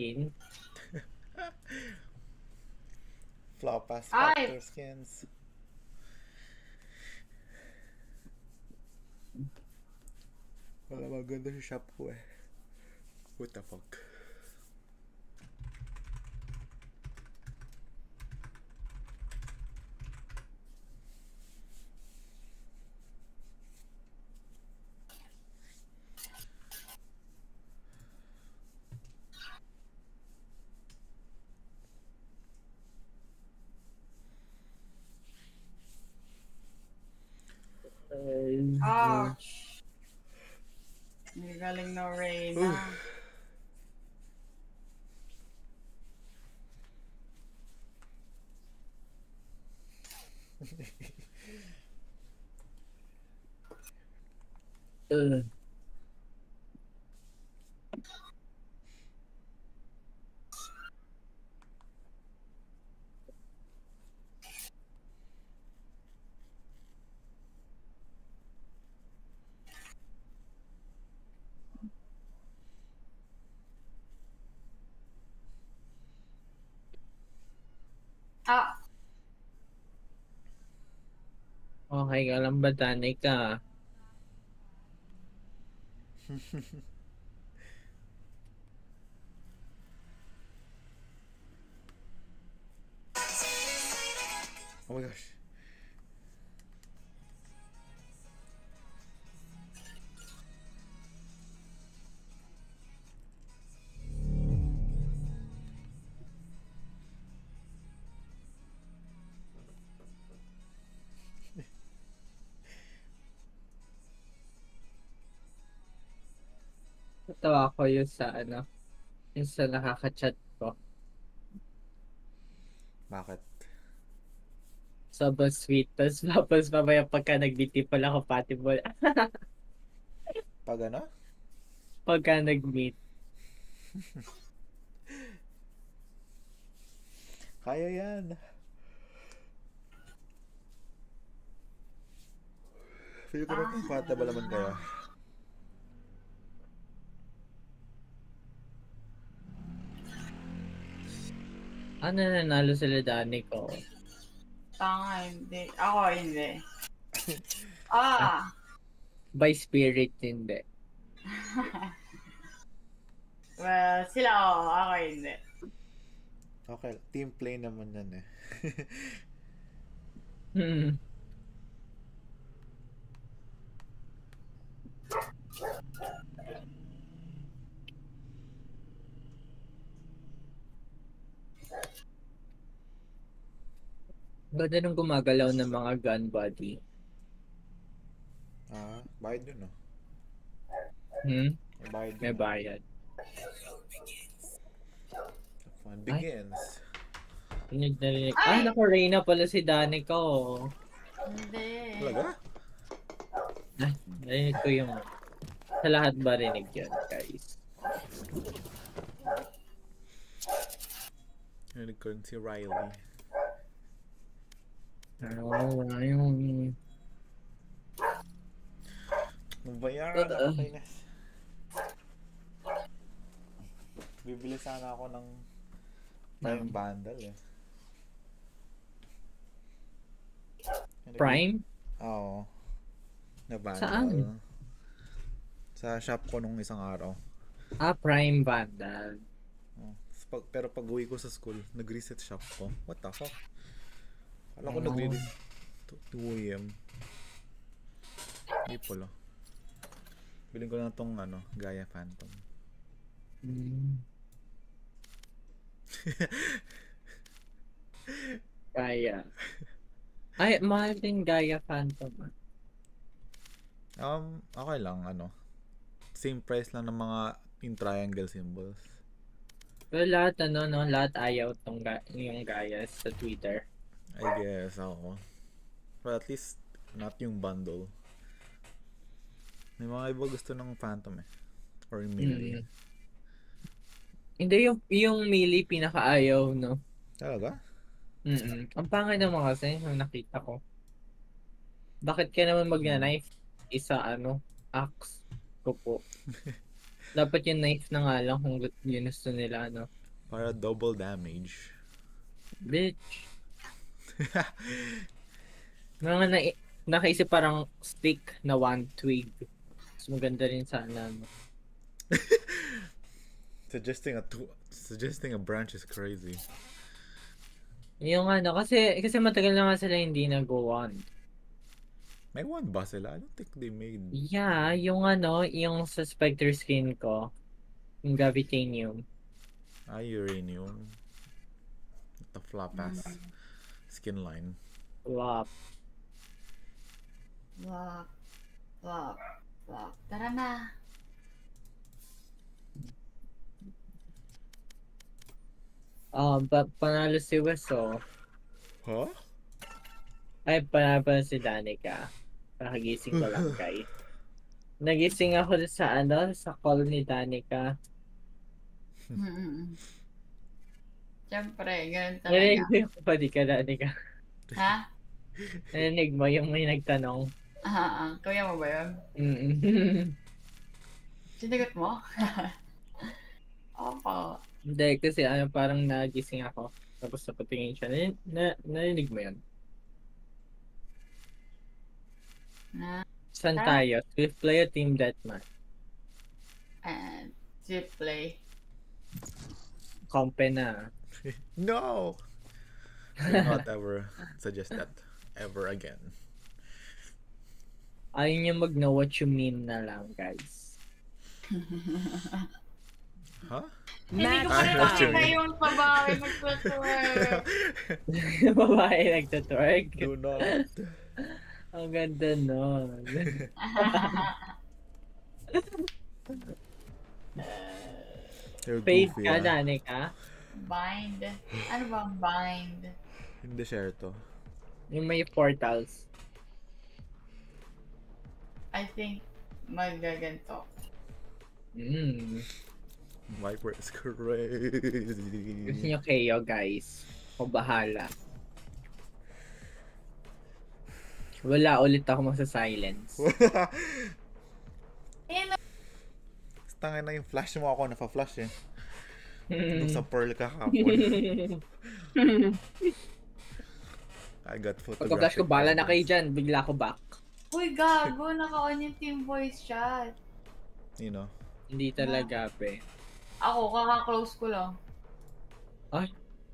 skin. Flopas Ay! factor skins. Wala maganda sa shop ko eh. What the fuck? Uh, Ah, okay ka lang ba, Danica? Oh my gosh. Natawa ko yun sa ano, yung sa nakaka-chat ko. Bakit? Sobrang sweet. Tapos tapos mamaya pagka nag-meet pala compatible. Pag ano? pagka nag-meet. Kaya yan. Feel ko na compatible naman kayo. Ano nanalo sila Dani ko? tanga, hindi. Ako, hindi. Ah, By spirit hindi. well, sila oo, ako hindi. Okay, team play naman yan eh. Hmm. Ganda nung gumagalaw ng mga gun body. ah, bayad yun oh. Hmm? May bayad May bayad. Fun begins. Rinig na rinig. Ay! Ah, naku, Reyna pala si Dani ko. Hindi. Talaga? Ah, narinig ko yung... Sa lahat ba rinig yun, guys? Narinig ko si Riley. Ano, wala yung... Mabayaran Uh, ako kay Nes. Bibili sana ako ng Prime Ng- Bundle eh. Ano Prime? Oo. Na bundle. Saan? Sa shop ko nung isang araw. Ah, Prime Vandal. Oh. Pero pag uwi ko sa school, nag-reset shop ko. What the fuck? Alam ko Oh. nag-reset. 2 a.m. Hindi pala. Biling ko na tong ano, Gaia Phantom. Hmm. Gaya. Ay, mahal din Gaya Phantom. ah. Um, okay lang, ano. Same price lang ng mga in triangle symbols. Pero lahat ano, no, lahat ayaw tong ga- yung Gaya sa Twitter. I guess, ako. But at least, not yung bundle. May mga iba gusto ng Phantom eh. Or yung Melee. Mm. Hindi yung yung Mili pinakaayaw, no. Talaga? Mm. Ang pangay naman kasi nung nakita ko. Bakit ka naman magna-knife? Isa ano, axe ko po. Dapat yung knife na nga lang kung yun gusto nila, no? Para double damage. Bitch. Mga na nakaisip parang stick na one twig. Mas maganda rin sana, no? Suggesting a two, suggesting a branch is crazy. Yung ano, kasi, kasi matagal na nga sila hindi nag-wand. May one ba sila? I don't think they made. Yeah, yung ano, yung sa Spectre skin ko, yung Gravitanium. Ah, uranium. The flop ass skin line. Wow. Wap. Wap. Wap. Tara na. Ah, pa panalo si Wes, oh. Huh? Ay, panalo pa si Danica. Nakagising ko lang, guys. Nagising ako sa ano, sa call ni Danica. Siyempre, ganun talaga. Narinig mo yung kapatid ka, Danica. Ha? Narinig mo yung may nagtanong. Ah, ah. Kuya mo ba yun? Mm Sinagot mo? Opo. Hindi, kasi ano, parang nagising ako. Tapos napatingin siya. Na, na, narinig mo yun? Na, Saan Ah. tayo? Swift play o team deathmatch? and zip play. Kompe na. No! I will not ever suggest that ever again. Ayaw niyo mag-know what you mean na lang, guys. Huh? Hindi ko pa rin mean. yung babae nagtutwerk. Babae nagtatwerk. Do not. Ang ganda nun. Goofy, ka, ah. Danica. Bind. Ano ba ang bind? In desierto. Yung may portals. I think magaganto. Mm. Viper is Gusto crazy. nyo kayo, guys. O bahala. Wala ulit ako magsa-silence. Ayun Tangin na yung flash mo ako, nafa-flash eh. Nung Mm. sa Pearl ka kapon. I got photographic. Pagka-flash ko, bahala na kayo dyan. Bigla ko back. Uy, gago. Naka-on yung team voice chat. You know. Hindi talaga, pe. Ako, kaka-close ko lang.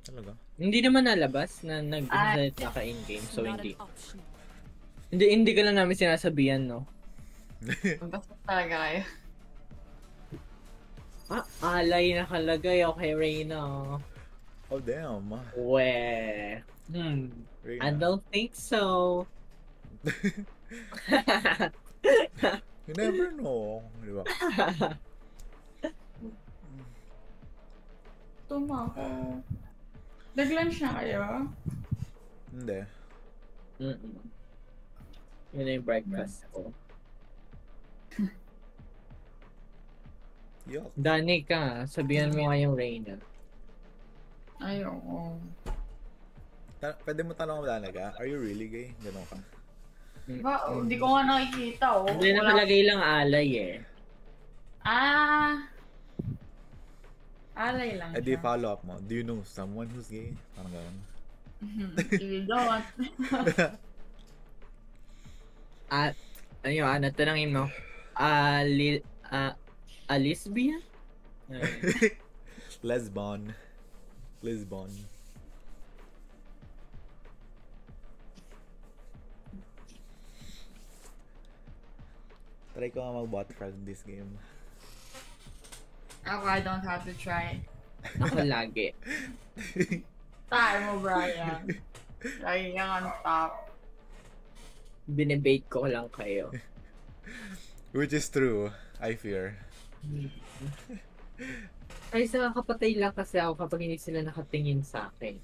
Talaga. Hindi naman nalabas na nag Ah. naka in-game, so hindi. Hindi, hindi ka lang namin sinasabihan, no? Basta talaga kayo. Ah, alay nakalagay. Okay, Reyna. Oh damn. We. Hmm. Reyna. I don't think so. You never know. Di ba? Tuma ako. Nag-lunch na kayo? Hindi. Mm-mm. Yun na yung breakfast ko. Yuck. Danica, sabihan mo nga yung Reyna. Ayoko. Ta- pwede mo tanong mo talaga, are you really gay? Ganon ka. Ba, hindi ko nga nakikita, oh. Hindi Wala- nakalagay lang alay eh. Ah. Alay lang Eh di follow up mo. Do you know someone who's gay? Parang gano'n. you don't. At, ano yun, ano, tanongin mo. Ali, ah, a lesbian? Ay, Lesbon. Lisbon. Try ko nga mag-bot frag this game. Ako, I don't have to try. Ako lagi. Tayo mo, Brian. Lagi kang on top. Binebate ko lang kayo. Which is true, I fear. Ay, sa kapatay lang kasi ako kapag hindi sila nakatingin sa akin.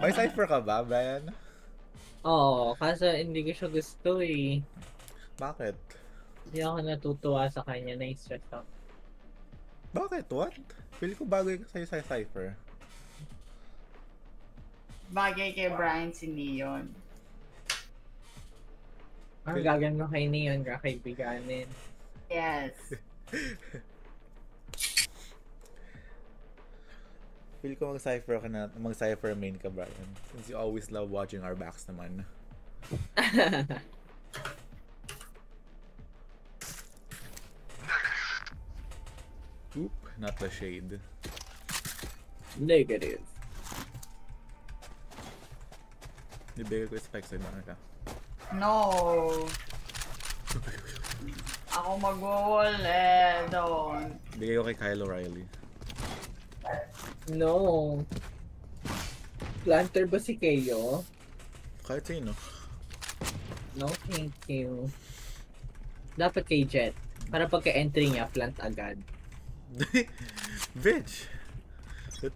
May cipher ka ba, Brian? Oo, kaso hindi ko siya gusto eh. Bakit? Hindi ako natutuwa sa kanya, na-stress ako. Bakit? What? Feel ko bagay ka sa'yo sa cipher. Bagay kay Brian si Neon. Ang gagan mo kay Neon, kakaibiganin. Yes. Feel ko mag-cypher ka na, mag-cypher main ka, Brian. Since you always love watching our backs naman. Oop, not the shade. Negative. Nibigay ko yung spikes sa'yo, ka. No. Ako mag-wall eh. Don't. Bigay ko kay Kyle O'Reilly. No. Planter ba si Kayo? Kahit sino. No, thank you. Dapat kay Jet. Para pagka-entry niya, plant agad. bitch! That,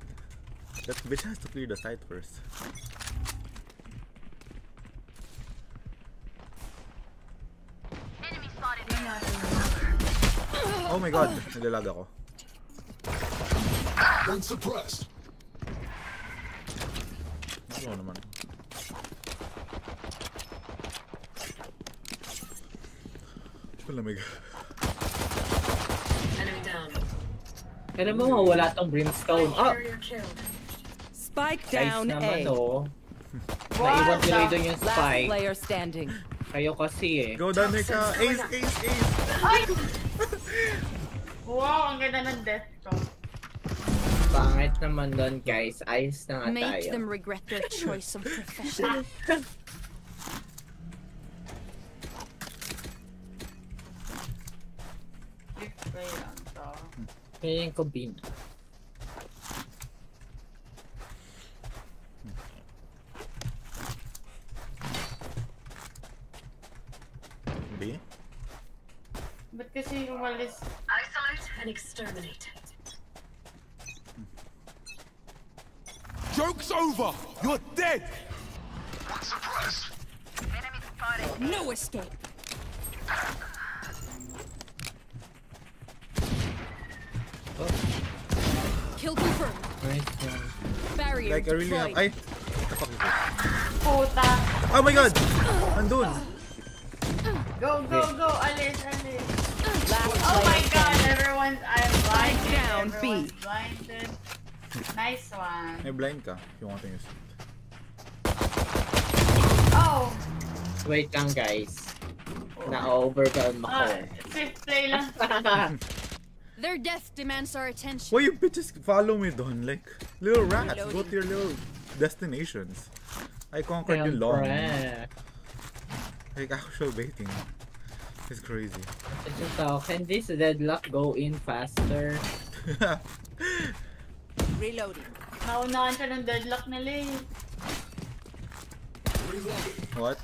that bitch has to clear the site first. Oh my god, naglalag ako. Suppressed. Ano naman? Malamig. Enemy down. Alam mo, wala tong brimstone. Oh! Killed. Spike down naman, A. oh. Naiwan nila doon yung Last spike. player standing. Kayo kasi eh. Go Danica! Ace, ace, ace! Wow, ang ganda ng death ko. Pangit naman doon, guys. Ayos na nga Make tayo. them regret their choice of profession. Fifth play. Kaya yung kubin. B? Ba't kasi umalis? Isolate and exterminate. Joke's over. You're dead. One suppressed. No escape. Kill confirmed. Nice. Barrier Like, I really have... deployed. Ay! What the fuck is this? Puta. Oh my god! Andun! Go, go, go. Alis, alis. Last Oh my god, everyone's... I'm blinded. down, B. Everyone's blinded. Nice one. May blind ka if you want to use it. Oh! Wait lang, guys. Na-overwhelm Ah, ako. fifth play lang. Their death demands our attention. Why you bitches follow me doon? Like, little rats, go to your little destinations. I conquered you long. Siyempre. Like, actual baiting. It's crazy. Ito, can this deadlock go in faster? Reloading. Naunahan ka ng deadlock nila eh. what?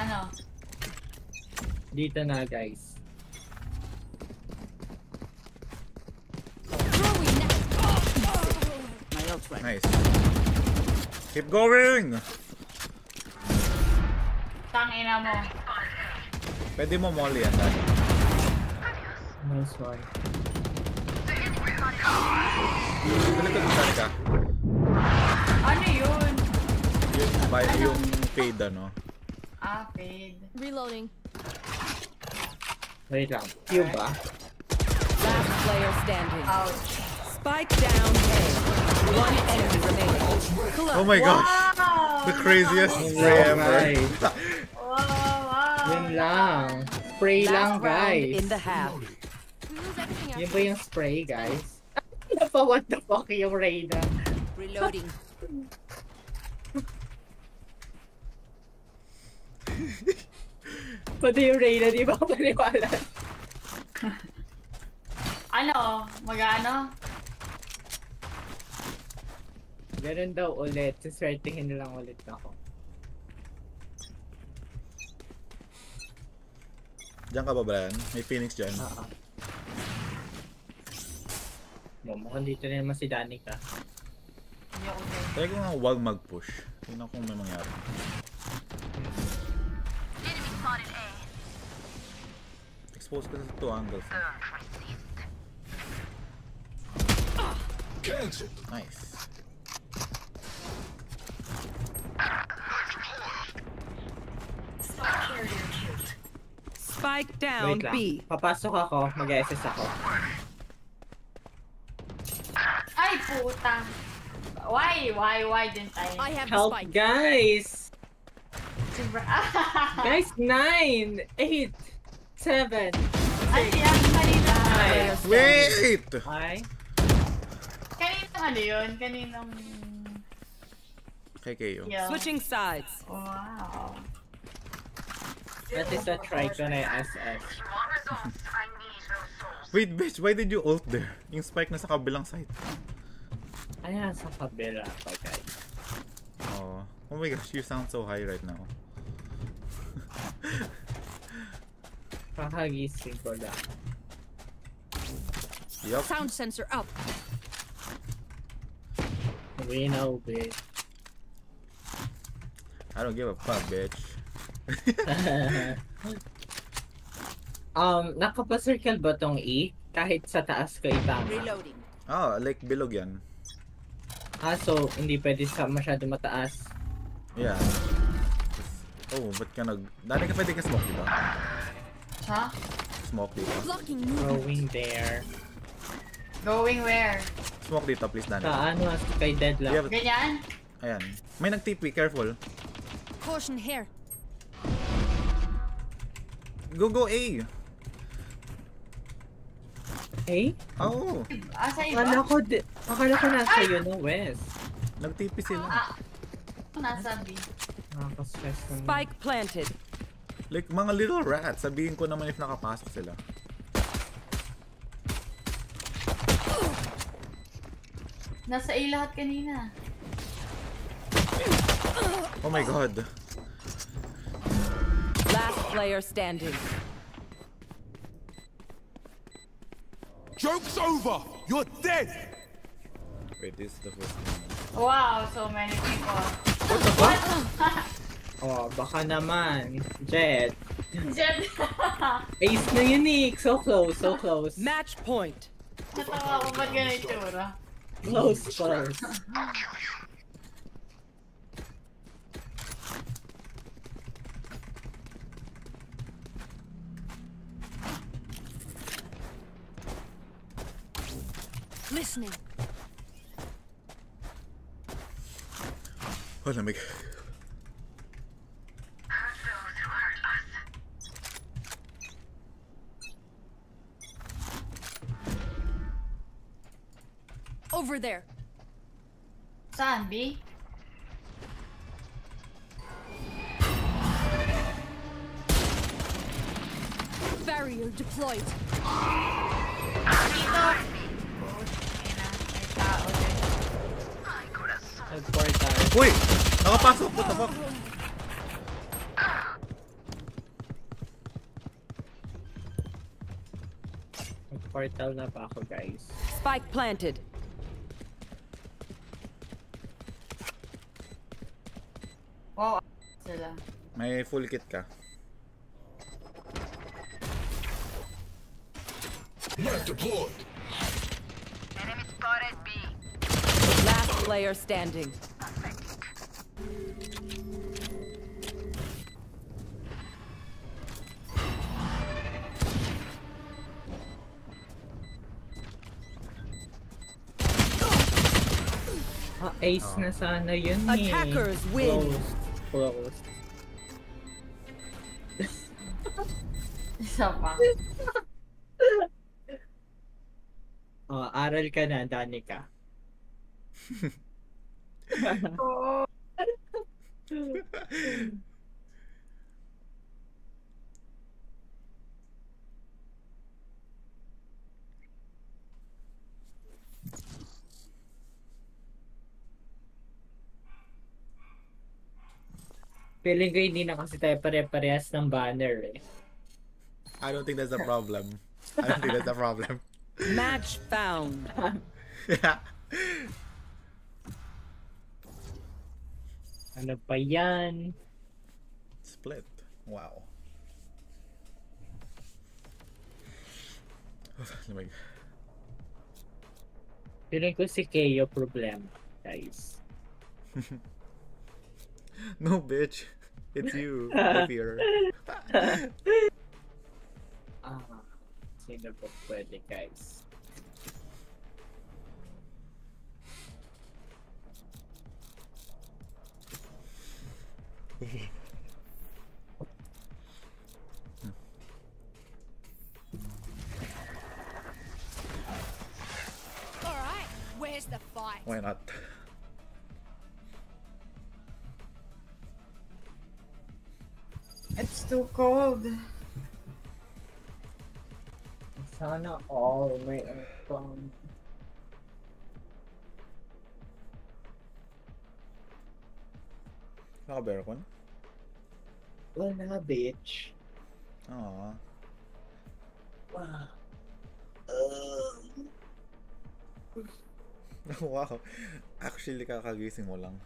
Ano? Dito na, guys. Throwing net. My. Nice. Keep going! Tangina mo. Pwede mo molly yan, dad. Nice one. Mo ka? Ano yun? Yung, by, yung fade, ano? Ah, fade. Reloading. Wait lang. Q ba? Last player standing. Ouch. Spike down A. One enemy remaining. Oh my gosh! Wow! The craziest Yun spray ever. Wow, wow. Yun lang. Spray lang, Last guys. in the half. Yun ba yung spray, guys? Napa what the fuck yung Reyna? Reloading. Pati yung Reyna, di ba ako maniwala? Ano? Mag-ano? Ganun daw ulit. Suswertihin na lang ulit ako. Diyan ka ba, Brian? May Phoenix dyan. Oo. No, mukhang dito na naman si Danica. Try ko nga huwag mag-push. Tingnan kung may mangyari. Expose ka sa two angles. Nice. Spike down Wait lang. B. Papasok ako, mag-SS ako. Ay, putang. Why? Why? Why didn't I? I have Help, spike. guys! Guys, 9, 8, 7, Ay, yan. Kanina. Player standing. Wait! Ay, Kaninang ano yun? Kaninang... Kay Kayo. Yeah. Switching sides. Wow. that is a Tricon SS. Wait, bitch, why did you ult there? Yung spike na sa kabilang side. Ayan, sa kabila pa, guys. Oh. Oh my gosh, you sound so high right now. Kakagising ko lang. Yup. Sound sensor up. We know, bitch. I don't give a fuck, bitch. um, nakapa-circle ba tong E? Kahit sa taas ko itama. Reloading. Ah, like bilog yan. Ah, so, hindi pwede sa masyado mataas. Yeah. Oh, ba't ka nag... Dati ka pwede ka smoke, diba? Ha? Smoke dito. Blocking movement. Going there. Going where? Smoke dito, please, Dani. Sa ano, kay Deadlock. Yeah, Ganyan? Ayan. May nag-TP, careful. Caution here. Go, go A! Hey? Oh! Ah, sa iba? Akala ko, di- akala ko nasa yun no, West. Nag-TP sila. Ah, nasa B. Nakaka-stress. Spike planted. Like, mga little rats. Sabihin ko naman if nakapasok sila. Nasa A lahat kanina. Oh my god. Last player standing. Joke's over! You're dead! Wait, this is the first one. Wow, so many people. Oh, baka naman. Jet. Jet. Ace na unique. So close, so close. Match point. Natawa ko ba't itsura? Close, close. Listening. Oh, lamig. Over there. Saan? B? Barrier deployed. Dito. Ayun na, may tao din. Nag-portal. Uy! Nakapasok! What the fuck? Nag-portal na pa ako, guys. Spike planted. Wow, sila. May full kit ka. Last player standing. Ah, ace na sana yun eh. Attackers win. Close, close. Isa pa. Oh, aral ka na, Danica. Oo. Feeling ko hindi na kasi tayo pare-parehas ng banner eh. I don't think that's a problem. I don't think that's a problem. Match found. yeah. Ano pa yan? Split. Wow. Lamig. Feeling ko si Keo problem, guys. No, bitch. It's you. I fear. Ah, sino po pwede guys? All right, where's the fight? Why not? It's too cold. Sana all may aircon. Naka-bearcon? Wala, bitch. Oo. Wow. wow. Actually, kakagising mo lang.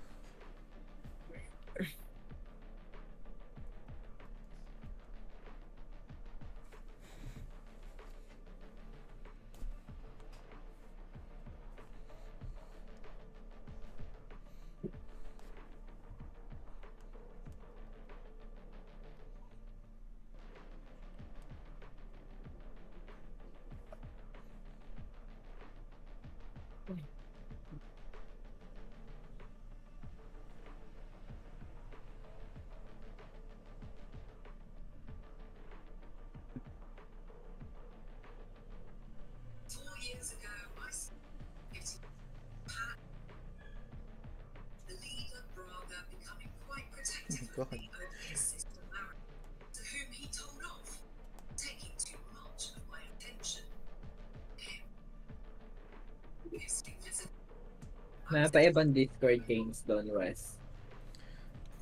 May pa ibang Discord games doon, Wes.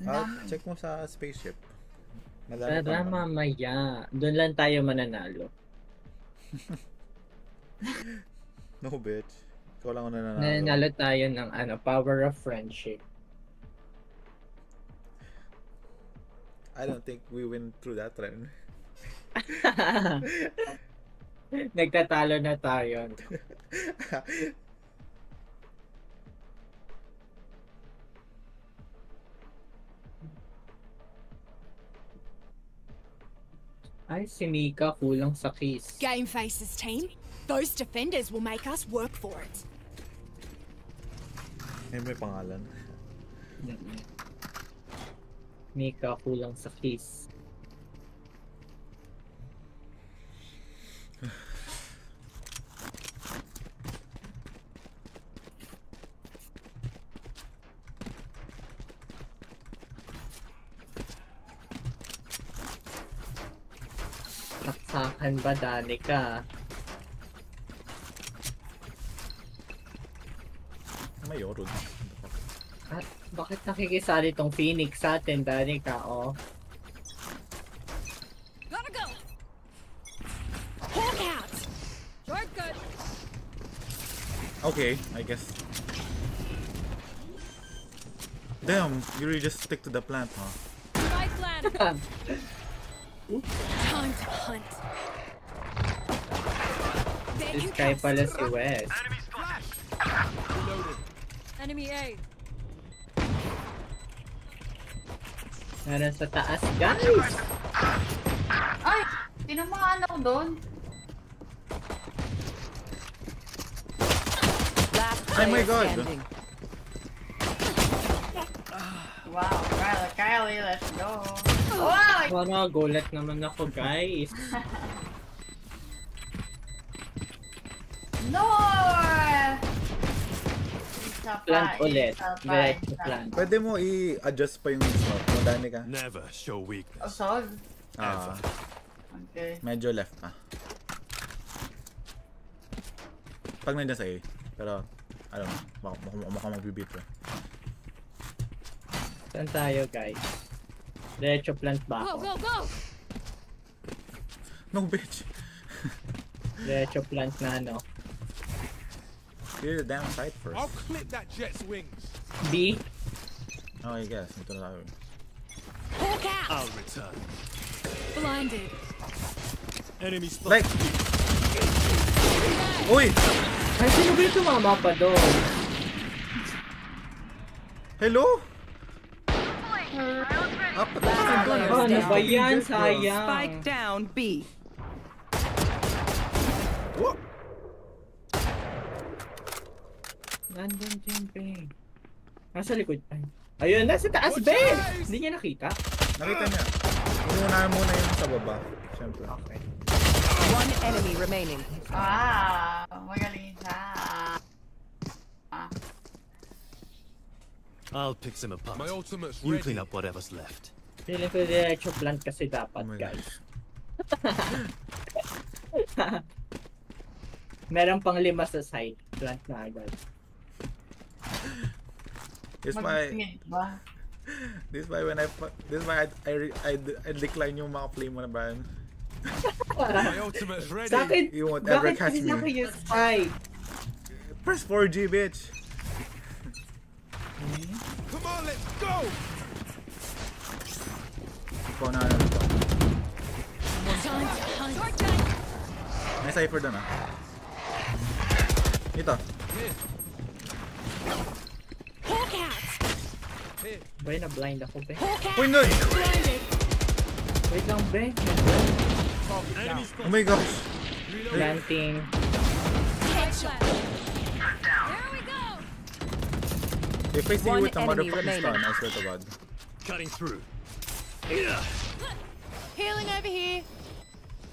Ah, check mo sa spaceship. Madami Tara pa mamaya. Doon lang tayo mananalo. No, bitch. Ikaw lang ako nananalo. Nananalo tayo ng ano, power of friendship. I don't think we win through that trend. Nagtatalo na tayo. Ay, si Mika kulang sa kiss. Game faces team. Those defenders will make us work for it. Ay, may pangalan. Mm-mm. Mika kulang sa kiss. Saksakan ba, Danica? May Yorud. At bakit nakikisali tong Phoenix sa atin, Danica? Oh. Gotta go. Hawk out. You're good. Okay, I guess. Damn, you really just stick to the plant, huh? My plan. Time to hunt. This guy pala si Wes. Enemy A. Meron sa taas, guys! Ay! Tinamaan ako doon. Oh my God. standing. Wow, Kylie, Kylie, let's go. Wow! Wala, gulat naman ako, guys. Pa, Plant ulit. Diretso plant. Pwede mo i-adjust pa yung slot. Madami ka. Never show Oh, weakness. solve. Ah, Okay. medyo left pa. Pag nandiyan sa A. Pero, I don't know. Baka, baka, baka magbibit eh. Saan tayo, guys? Diretso plant ba Go, ako? go, go. No, bitch! Diretso plant na ano. Clear the damn site I'll clip that jet's wings. B? Oh, I guess. Ito na tayo. Hawk out. I'll return. Blinded. Enemy spot. Like! Uy! Ay, sino ba yung tumama pa doon? Hello? Apat na Last ka ano ba standing. yan? Spike down B. Nandun din, be. Nasa likod. Ay. Ayun, nasa taas, be! Hindi niya nakita. Nakita niya. Inuunahan muna yung sa baba. Siyempre. Okay. One enemy remaining. Ah, magaling siya. Ah, I'll pick them apart. My ultimate's You ready. clean up whatever's left. Feeling ko diretso plant kasi dapat, Oh guys. Meron pang lima sa side. Plant na agad. This why, ba? this why when I, this why I, I, I, I decline yung mga play mo na Brian. My ultimate's ready. Sa akin, You won't ever bakit catch me. yung spike? Press 4G, bitch! Come on, let's go. Ikaw na ano to. Time to hunt. May cipher doon ah. Ito. Hawk out. Boy, na-blind ako, be. Hawk out. Uy, no! Blinded. Wait lang, be. Oh my gosh! Planting. Headshot. There we go. If I see you One with a enemy motherfucking remaining. stun, I swear to God. Cutting through. Healing over here.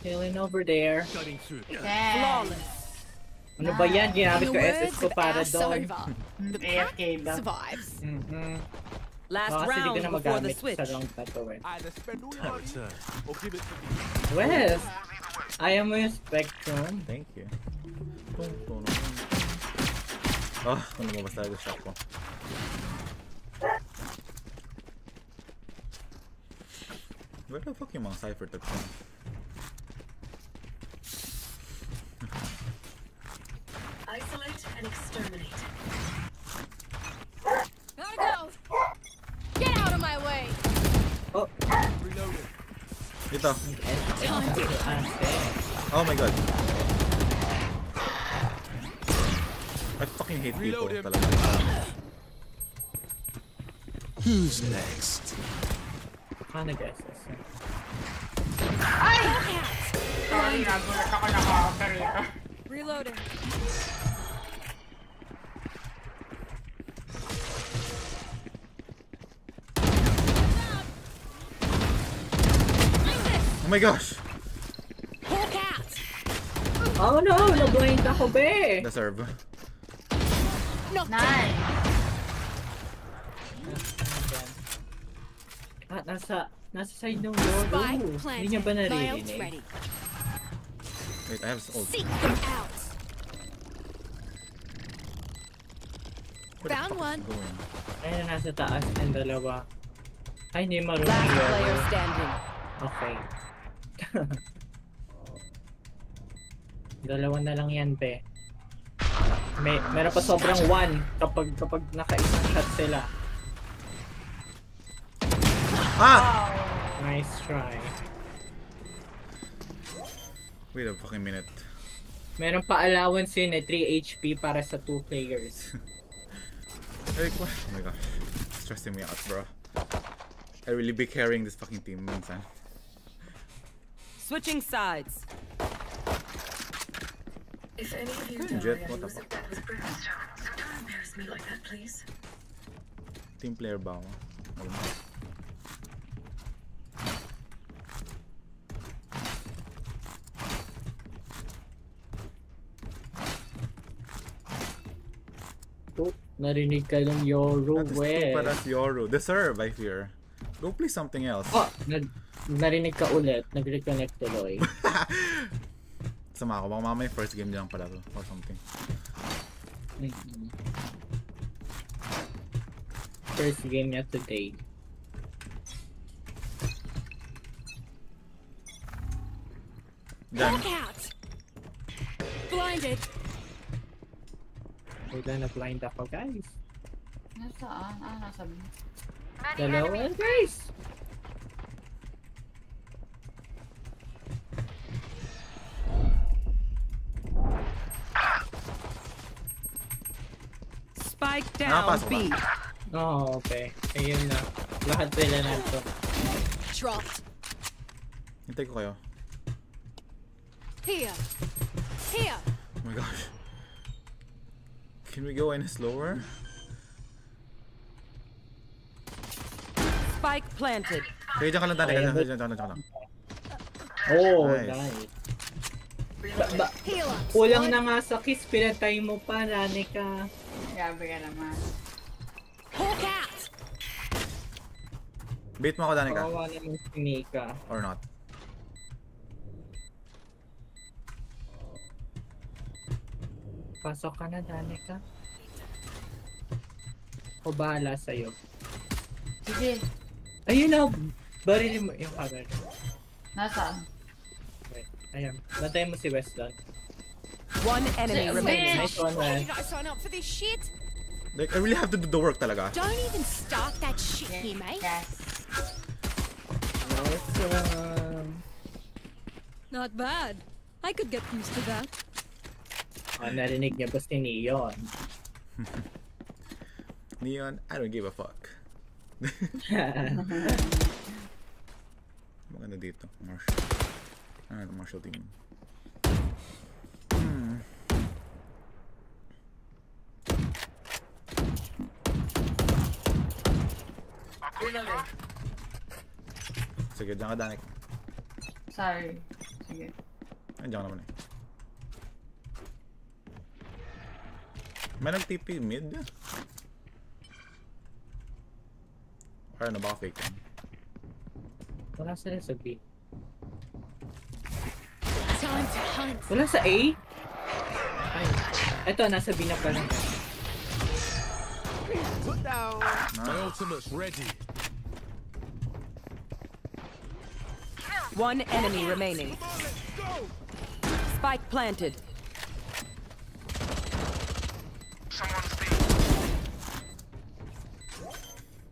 Healing over there. Cutting through. Yes. Flawless. Ano ba yan? In Ginamit the ko SS words ko of para our doon. Sova, the AFK ba? survives. Mhm. Last Baka kasi di round ko na before the magamit switch. sa round na to eh. Either spend all your I money return. or give it to me. Wes! Ayaw mo yung Spectrum? Thank you. Tung, tung, tung. Oh, kung lumabas talaga shop ko. Where the fuck yung mga cipher types na? Isolate and exterminate. Gotta go. Get out of my way. Oh. Reloading. Ito. Time to Oh my god. I fucking hate people Reload him. talaga. Who's next? Baka nag-SS. Sorry, nagulat ako naka-offer ito. Reloading. Oh my gosh! Oh no! Na-blind ako, be! Deserve. Knocked Nice. Ah, nasa, nasa side ng. Spike Hindi niya ba naririnig? Wait, I have ult. Seek them out. Is one. Ayun, nasa taas ang dalawa. Ay, hindi marunong Last player standing. Okay. Dalawa na lang yan, be. May, meron pa sobrang one kapag kapag naka-isang shot sila. Ah! Nice try. Wait a fucking minute. Meron pa allowance yun eh, 3 HP para sa 2 players. Like, what? Oh my gosh. It's stressing me out, bro. I really be carrying this fucking team minsan. Switching sides. If any of you Good, die, Jet, I what the lose fuck? it. That was Brimstone. So don't embarrass me like that, please. Team player ba narinig ka ng Yoro, That is we. stupid as Yoru. Deserve, I fear. Go play something else. Oh, na narinig ka ulit. Nag-reconnect tuloy. Sama ako. Baka mamaya first game lang pala to. Or something. Mhm. First game niya today. Done. Hawk out. Blinded. Wala na blind ako, guys. Nasaan? Ah, nasa. Dalawa, guys. Spike down Nakapasok B. Oh, okay. Ayun na. Lahat sila na to. Dropped. Hintay ko kayo. Here. Here. Oh my gosh. Can we go any slower? Spike planted. Sige, dyan ka lang, Dyan, but- dyan, dyan, ka lang. Oh, Nice. nice. Ba, ba, kulang na nga sa kiss, pinatay mo pa, Danica. Grabe ka naman. Hawk out. Bait mo ako, Danica. Kawawa naman si Mika. Or not. Pasok ka na, Danica. O bahala sa'yo. Sige. Ayun na, barili mo yung camera. Nasaan? Wait, ayan. Bantay mo si West doon. One enemy remaining. Nice one, West. did I sign up for this shit? Like, I really have to do the work talaga. Don't even start that shit here, mate. Yes. Nice one. Not bad. I could get used to that. Oh, narinig niya ba si Neon? Neon, I don't give a fuck. Maganda dito. Marshall. Ah, Marshall team. Hmm. Sige, dyan ka, Danik. Sorry. Sige. Ay, dyan ka naman eh. May nag-TP mid? Or ano, baka fake yan. Wala sila sa B. Time to hunt. Wala sa A? Ay. Ito, nasa B na pala. Put down. My ultimate's ready. One enemy remaining. Spike planted.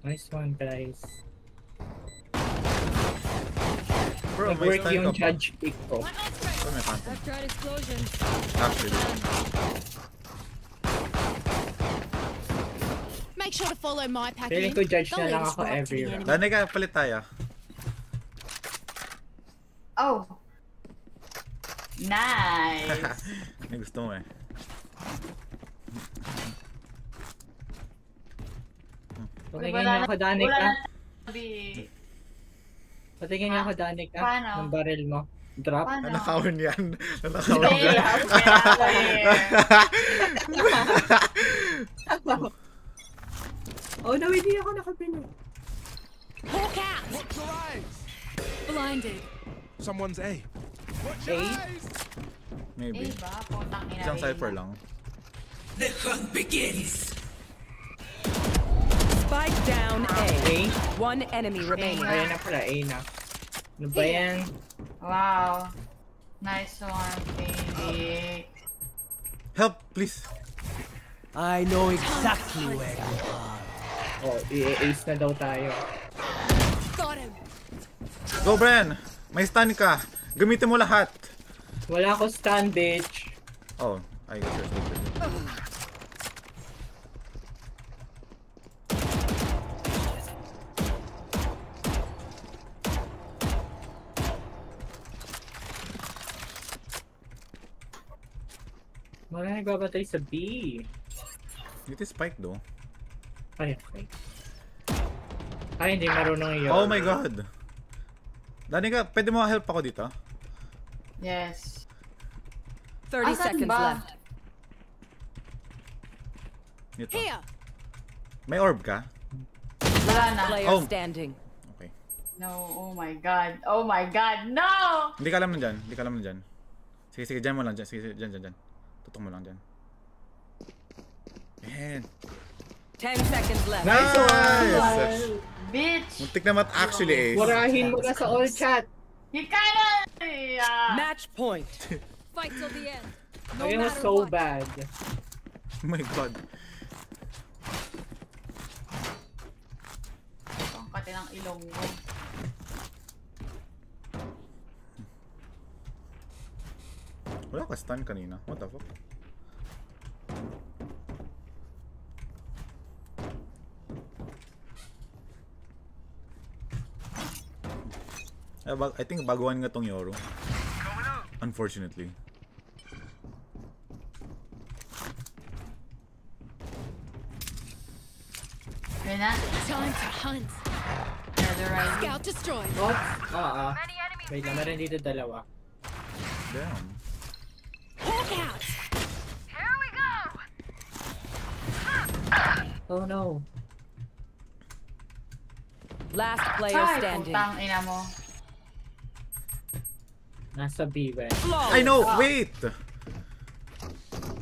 Nice one, guys. Bro, Nag-work yung ka judge pick ko. I've tried explosions. Actually. Make sure to follow my pack. Feeling ko judge na lang ako every round. Danica, palit tayo. Oh. Nice. May gusto mo eh. Patingin niya ako, Danica. Wala na. Patingin niya ako, Danica. Paano? Ng baril mo. Drop. Paano? Nanakawan yan. Nanakawan yan. oh no, hindi ako nakabili. Hawk out. Watch your eyes. Blinded. Someone's A. Watch A? your eyes. Maybe. Isang cipher lang. Spike down A. A? One enemy remaining. Ayan na pala, A na. Ano ba yan? Wow. Nice one, Phoenix. Help, please. I know exactly where you are. Oh, i-ace na daw tayo. Got him. Go, Bren! May stun ka. Gamitin mo lahat. Wala ko stun, bitch. Oh, I guess you're stupid. Wala nagbabatay sa B. Dito spike though. Ay, okay. Ay, hindi marunong yun. Oh my god. Danica, pwede mo help ako dito? Yes. 30 Asan seconds ba? left. Dito. Here. May orb ka? Wala na. Player Oh. standing. Okay. No, oh my god. Oh my god, no! Hindi ka alam na dyan. Hindi ka alam na dyan. Sige, sige, dyan mo lang. Dyan, sige, sige, dyan, dyan, dyan. Tutok mo lang dyan. Man. 10 seconds left. Nice! Bitch! Muntik naman actually eh. Murahin mo na sa all chat. Yeah. Match point. Fight till the end. No Ayun na matter so what. bad. Oh my god. Ang kati ng ilong mo. Wala ka stun kanina. What the fuck? I, bag- I think baguhan nga tong Yoro. Unfortunately. Reyna. Time to hunt. Scout destroyed. What? Oo. Wait lang, meron dito dalawa. Damn. Hawk out. Oh no. Last player Ay, standing. putang ina mo. Nasa B, ba? I know! Wait!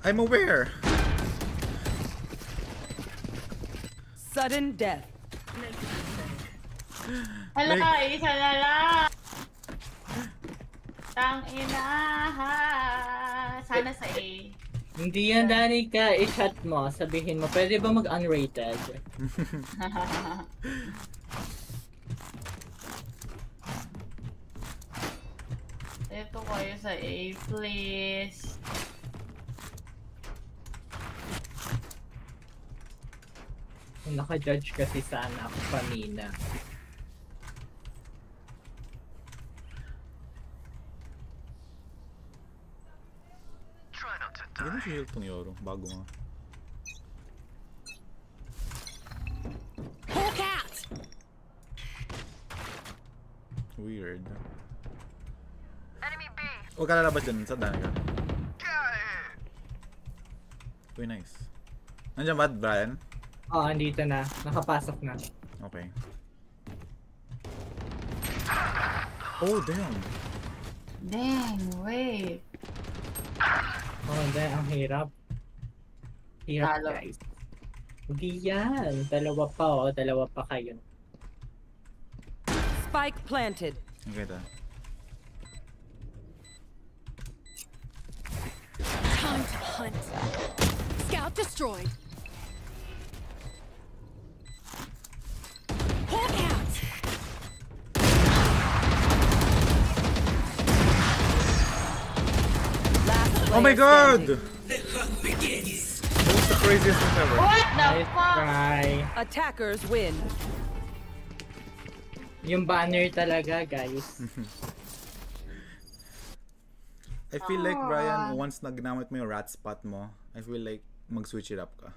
I'm aware! Sudden death. Hala, Like- isa na lang. Tang ina ha. Sana sa A. Hindi yan, Danica. I-chat mo. Sabihin mo, pwede ba mag-unrated? Ito kayo sa A, please. Naka-judge kasi sana ako kanina. Mo shield tong Yoro. Bago nga. Hawk out. Weird. Huwag ka lalabas dyan. Sa dami ka. Uy, nice. Nandiyan ba, Brian? Oo, andito na. Nakapasok na. Okay. Oh, damn. Dang, wait. Oh, hindi. Ang hirap. Hirap, Talo. guys. Hindi yan. Dalawa pa, oh. Dalawa pa kayo. Spike planted. Okay, ta. Time to hunt. Scout destroyed. Oh my god! That was the craziest thing ever. What the fuck? try. Attackers win. Yung banner talaga, guys. I feel like, Brian, once na ginamit mo yung rat spot mo, I feel like mag-switch it up ka.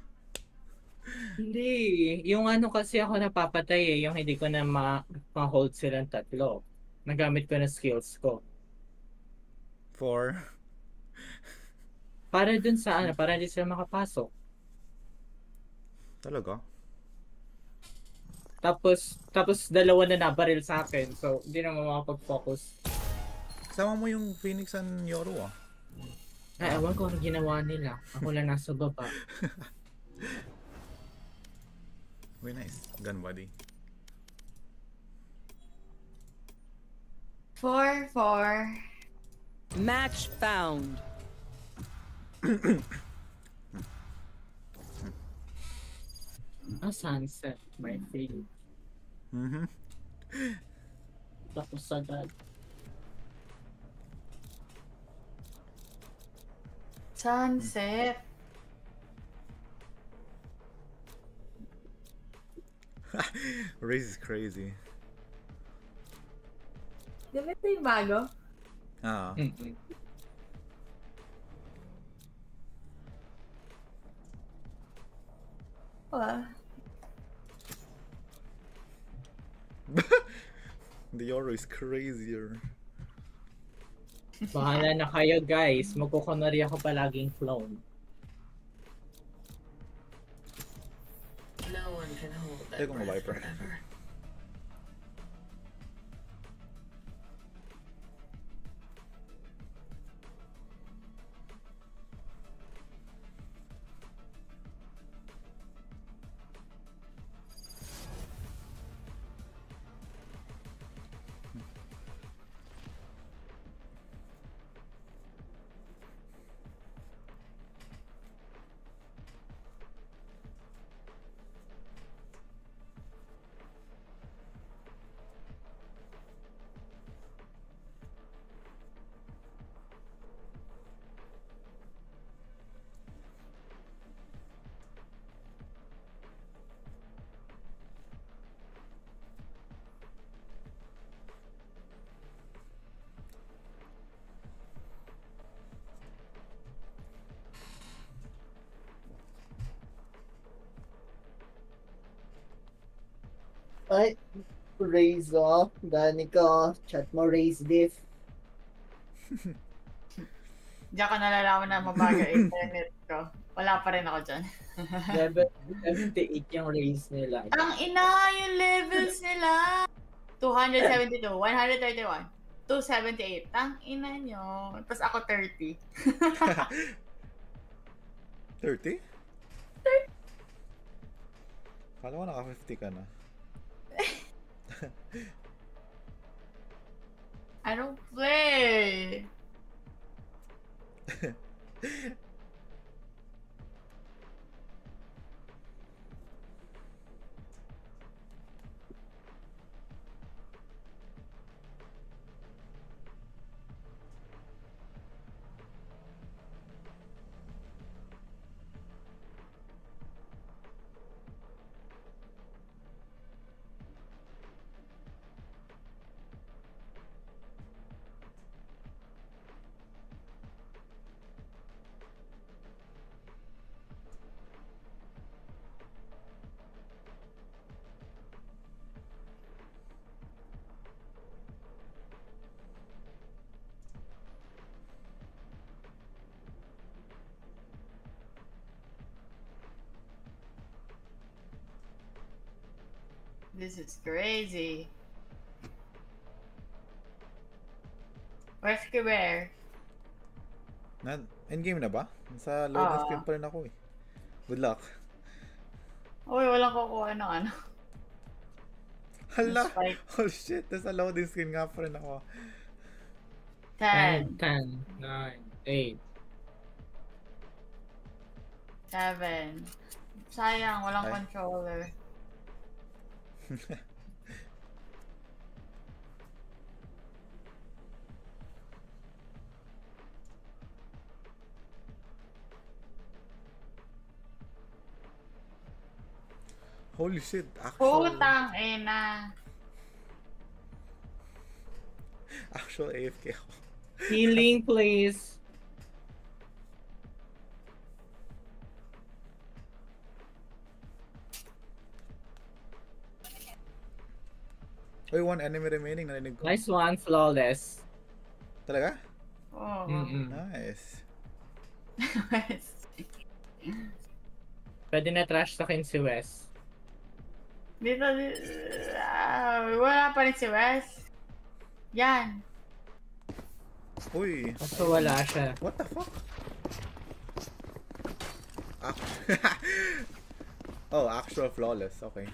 Hindi. Yung ano kasi ako napapatay eh. Yung hindi ko na ma- ma-hold silang tatlo. Nagamit ko na skills ko. For... Para dun sa ano, para hindi sila makapasok. Talaga? Tapos, tapos dalawa na nabaril sa akin. So, hindi na makapag-focus. Kasama mo yung Phoenix and Yoro ah. Ay, ewan ko ano ginawa nila. Ako lang nasa baba. Very nice. Gun buddy. Four, four. Match found. Ah, sunset. My friend. Mm-hmm. Tapos agad. Sunset. Race is crazy. Ganito yung bago? Ah. Wala. The Yoro is crazier. Bahala na kayo guys. Magkukunwari ako palaging clone. No one can hold that Take on the breath Viper. forever. Raise ko. Dani ko. Chat mo, raise diff. Diyan ko nalalaman na mabagal internet ko. Wala pa rin ako dyan. Level 78 yung raise nila. Ang ina, yung levels nila. 272, 131, 278. Ang ina nyo. Tapos ako 30. 30? Kala ko naka 50 ka na. I don't play. This is crazy. Where's Kuber? Na, endgame na ba? Sa loading Oo. screen pa rin ako eh. Good luck. Uy, walang kukuha ng ano. Hala! Holy shit! Nasa loading screen nga pa rin ako. 10, 10, 9, 8. 7. Sayang, walang Ay. controller. Holy shit! Actual, Putang ina. actual AFK ako. Healing, please. Uy, one enemy remaining. Narinig ko. Nice one, flawless. Talaga? Oh. Mm-mm. Nice. Pwede na trash talkin si Wes. dito, dito. ah, wala pa rin si Wes. Yan. Uy! Kaso wala siya. What the fuck? Ah. oh, actual flawless. Okay.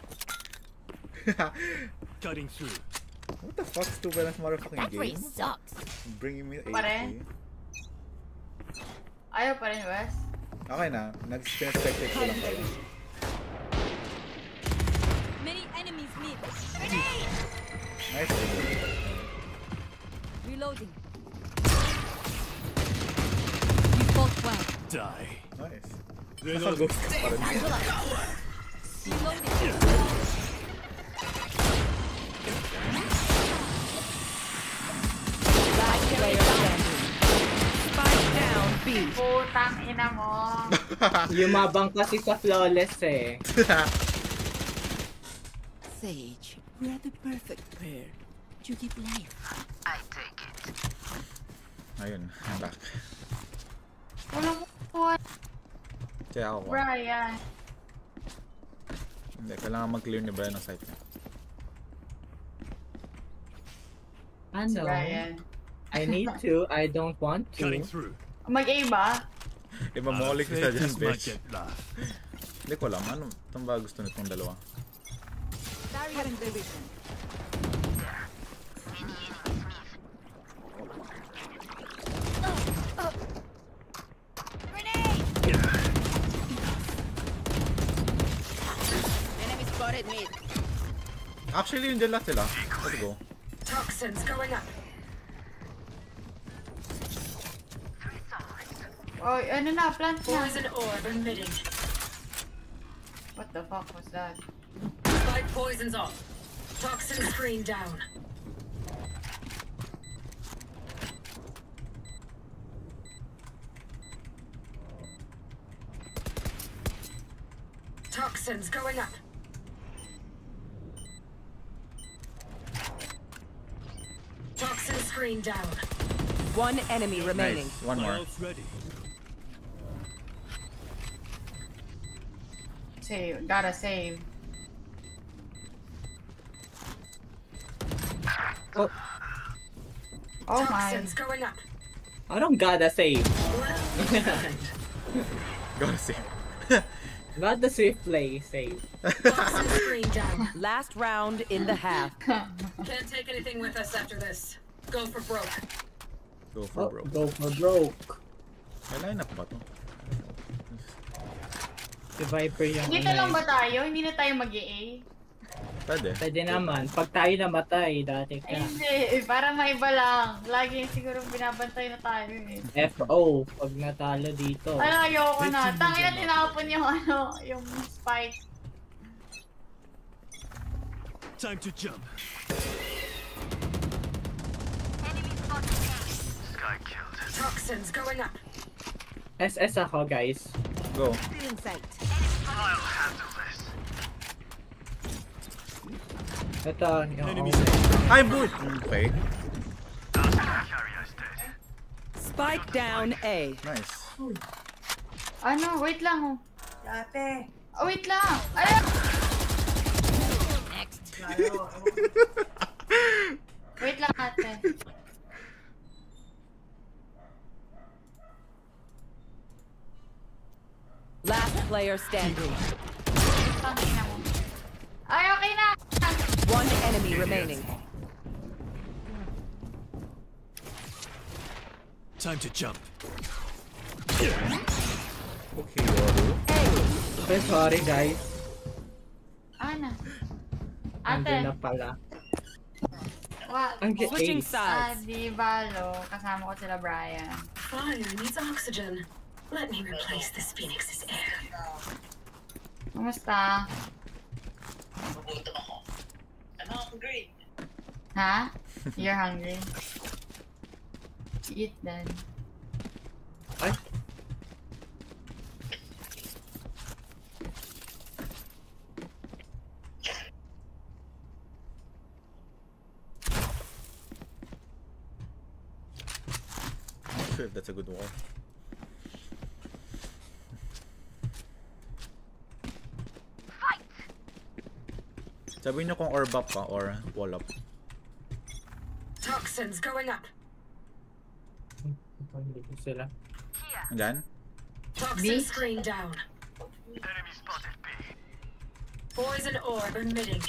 Cutting through. What the fuck? Stupid ass motherfucking That race game. sucks. Bringing me Pa rin? 80. Ayaw pa rin, Wes. Okay na. Nag-spectate ko lang kayo. Many enemies mid. Nice. Reloading. You fought well. Die. Nice. Reloading. Naka-ghost ka pa rin. Reloading. Player standing. Spike down B. Putang ina mo. Yumabang kasi sa flawless eh. Sage, we're the perfect pair. You give life. Ayun. I'm back. Walang kukuha. Kaya ako. Brian. Hindi, kailangan mag-clear ni Brian ng site niya. Si Ano? Brian. I need to, I don't want to. Cutting through. Mag-A ba? Imamolik siya dyan, This might bitch. get laugh. Hindi ko alam. Ano? Itong ba gusto nitong dalawa? Barrier division. Enemy spotted mid. Actually, yun dyan lahat sila. Let's go. Toxins going up. Oh, ano na, plant na. Poison orb emitted. What the fuck was that? Spike poison's off. Toxin screen down. Toxins going up. Toxin screen down. One enemy remaining. Nice. One more. Save. Gotta save. Oh, Oh my. Going up. I don't gotta save. Gotta see. Not the swift play save. Toxin screen down. Last round in the half. Can't take anything with us after this. Go for broke. Go for Oh, broke. go for broke. May lineup ba to? Si Viper yung Dito ano lang eh. ba tayo? Hindi na tayo mag-A? Pwede. Pwede naman. Pag tayo namatay, dati Ay, ka. hindi. Eh, Para maiba lang. Lagi siguro binabantay na tayo eh. FO, pag natalo dito. Ano, ayoko na. Tangin na tinapon yung ano, yung spike. Time to jump. Toxins going up. SS ako, guys. Go. Ito, Ay, boy! Okay. Spike down A. Nice. Ano, wait lang oh. Dati. Oh, wait lang. Ay! wait lang ate. Last player standing. Tangin. Ay, okay na! One enemy remaining. Time to jump. Okay, Yoru. Okay, sorry, guys. Ana. Nandun na Ate, pala. what? Ang Switching ace. Ah, sides. di balo. Kasama ko sila Brian. Fire needs oxygen. Let me replace this phoenix's air. Kumusta? Magutom ako. I'm hungry. Ha? You're hungry? Eat then. Ay, Not sure if that's a good wall. Sabihin niyo kung orb up ka or wall up. Toxins going up. hindi ko sila. Andyan? Toxin screen down. Poison orb emitting.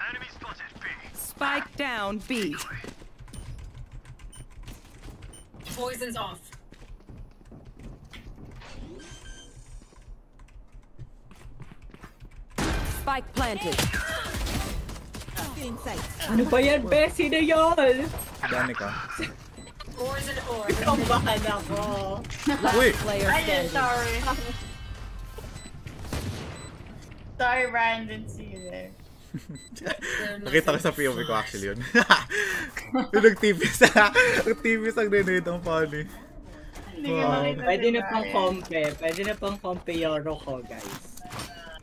Enemy spotted B. Spike down B. Poison's off. Spike planted. Ano ba yan, be? Sino yun? Danica. Poison orb Kambahan ako. Uy! Player Ayun, sorry. sorry, Brian, didn't see you there. Nakita ko sa POV ko actually yun. yung nag-tipis. Nag-tipis ang grenade ang funny. Wow. nakita Pwede na pang kompe. Pwede na pang kompe Yoro ko, guys.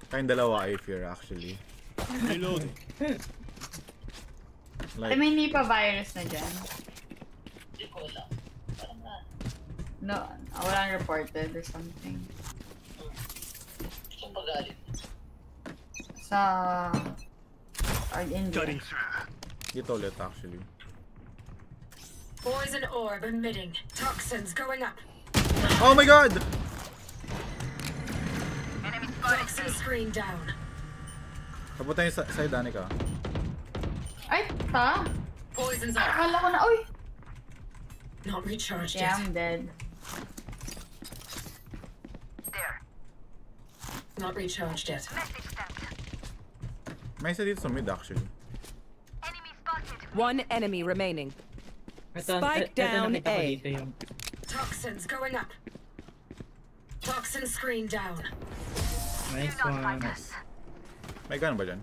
Kayong dalawa I fear actually. Reloading. Ay, Like, may hindi pa virus na dyan. Hindi ko alam. Parang na. No, ah, walang reported or something. Saan ba galing? Sa... Ah, or India. Cutting through. dito ulit actually. Poison orb emitting. Toxins going up. Oh my god! Toxin screen down. Papunta yung sa side ah, Danica. Ay, ta! Poison's off. Akala ko na, uy! Not recharged yet. Yeah, yet. I'm dead. There. Not recharged yet. May isa dito sa mid actually. Enemy spotted. One enemy remaining. Ito, Spike ito, ito down nakita ko A. dito. Toxins going up. Toxin screen down. Nice one. May gano'n ba dyan?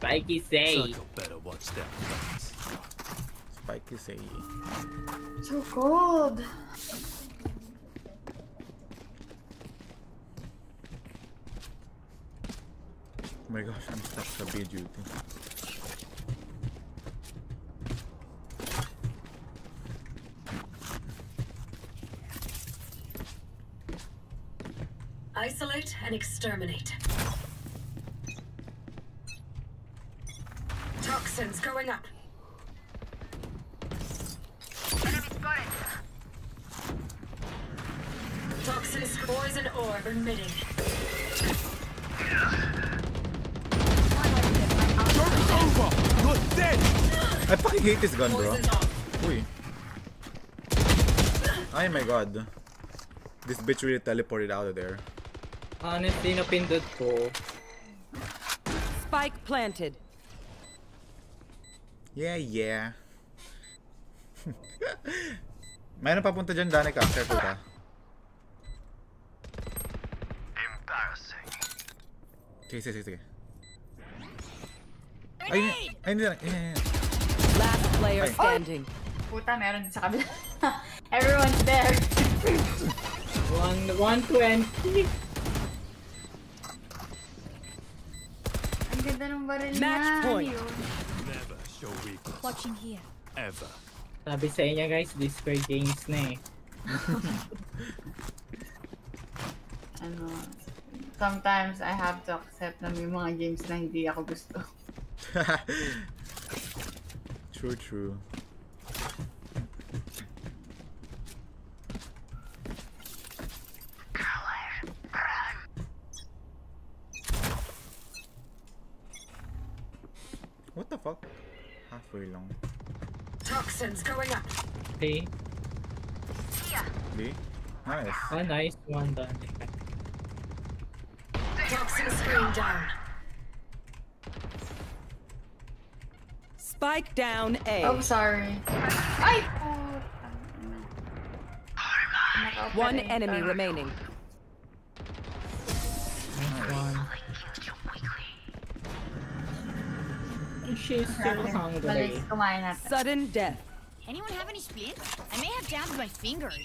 Spikey say. Circle better watch that. Spike is a... So cold! Oh my gosh, I'm stuck sa B duty. Isolate and exterminate. Toxins going up. Toxins poison orb emitting. Joke's over! You're dead! I fucking hate this gun, bro. Uy. Ay my god. This bitch really teleported out of there. Honestly, napindot ko. Spike planted. Yeah, yeah. Mayroon papunta dyan, Danica. Careful ka. Embarrassing. Sige, sige, sige. Ay, ay, hindi na. Yeah, yeah. Last player Ay. standing. Puta, meron din sa kabila. Everyone's there. One, 120. Ang ganda ng baril Match niya. point. Never show weakness. Watching here. Ever. Sabi sa inyo guys, this for games na eh. Ano, sometimes I have to accept na may mga games na hindi ako gusto. true, true. What the fuck? Halfway long. Toxins going up. Okay. B? Nice. Oh, nice one done. Toxin screen down. Spike down A. Oh, sorry. Ay! putang. One Naka-operate enemy ka. remaining. Nice She's still hungry. Balik, kumain natin. Sudden death. Anyone have any splints? I may have damaged my fingers.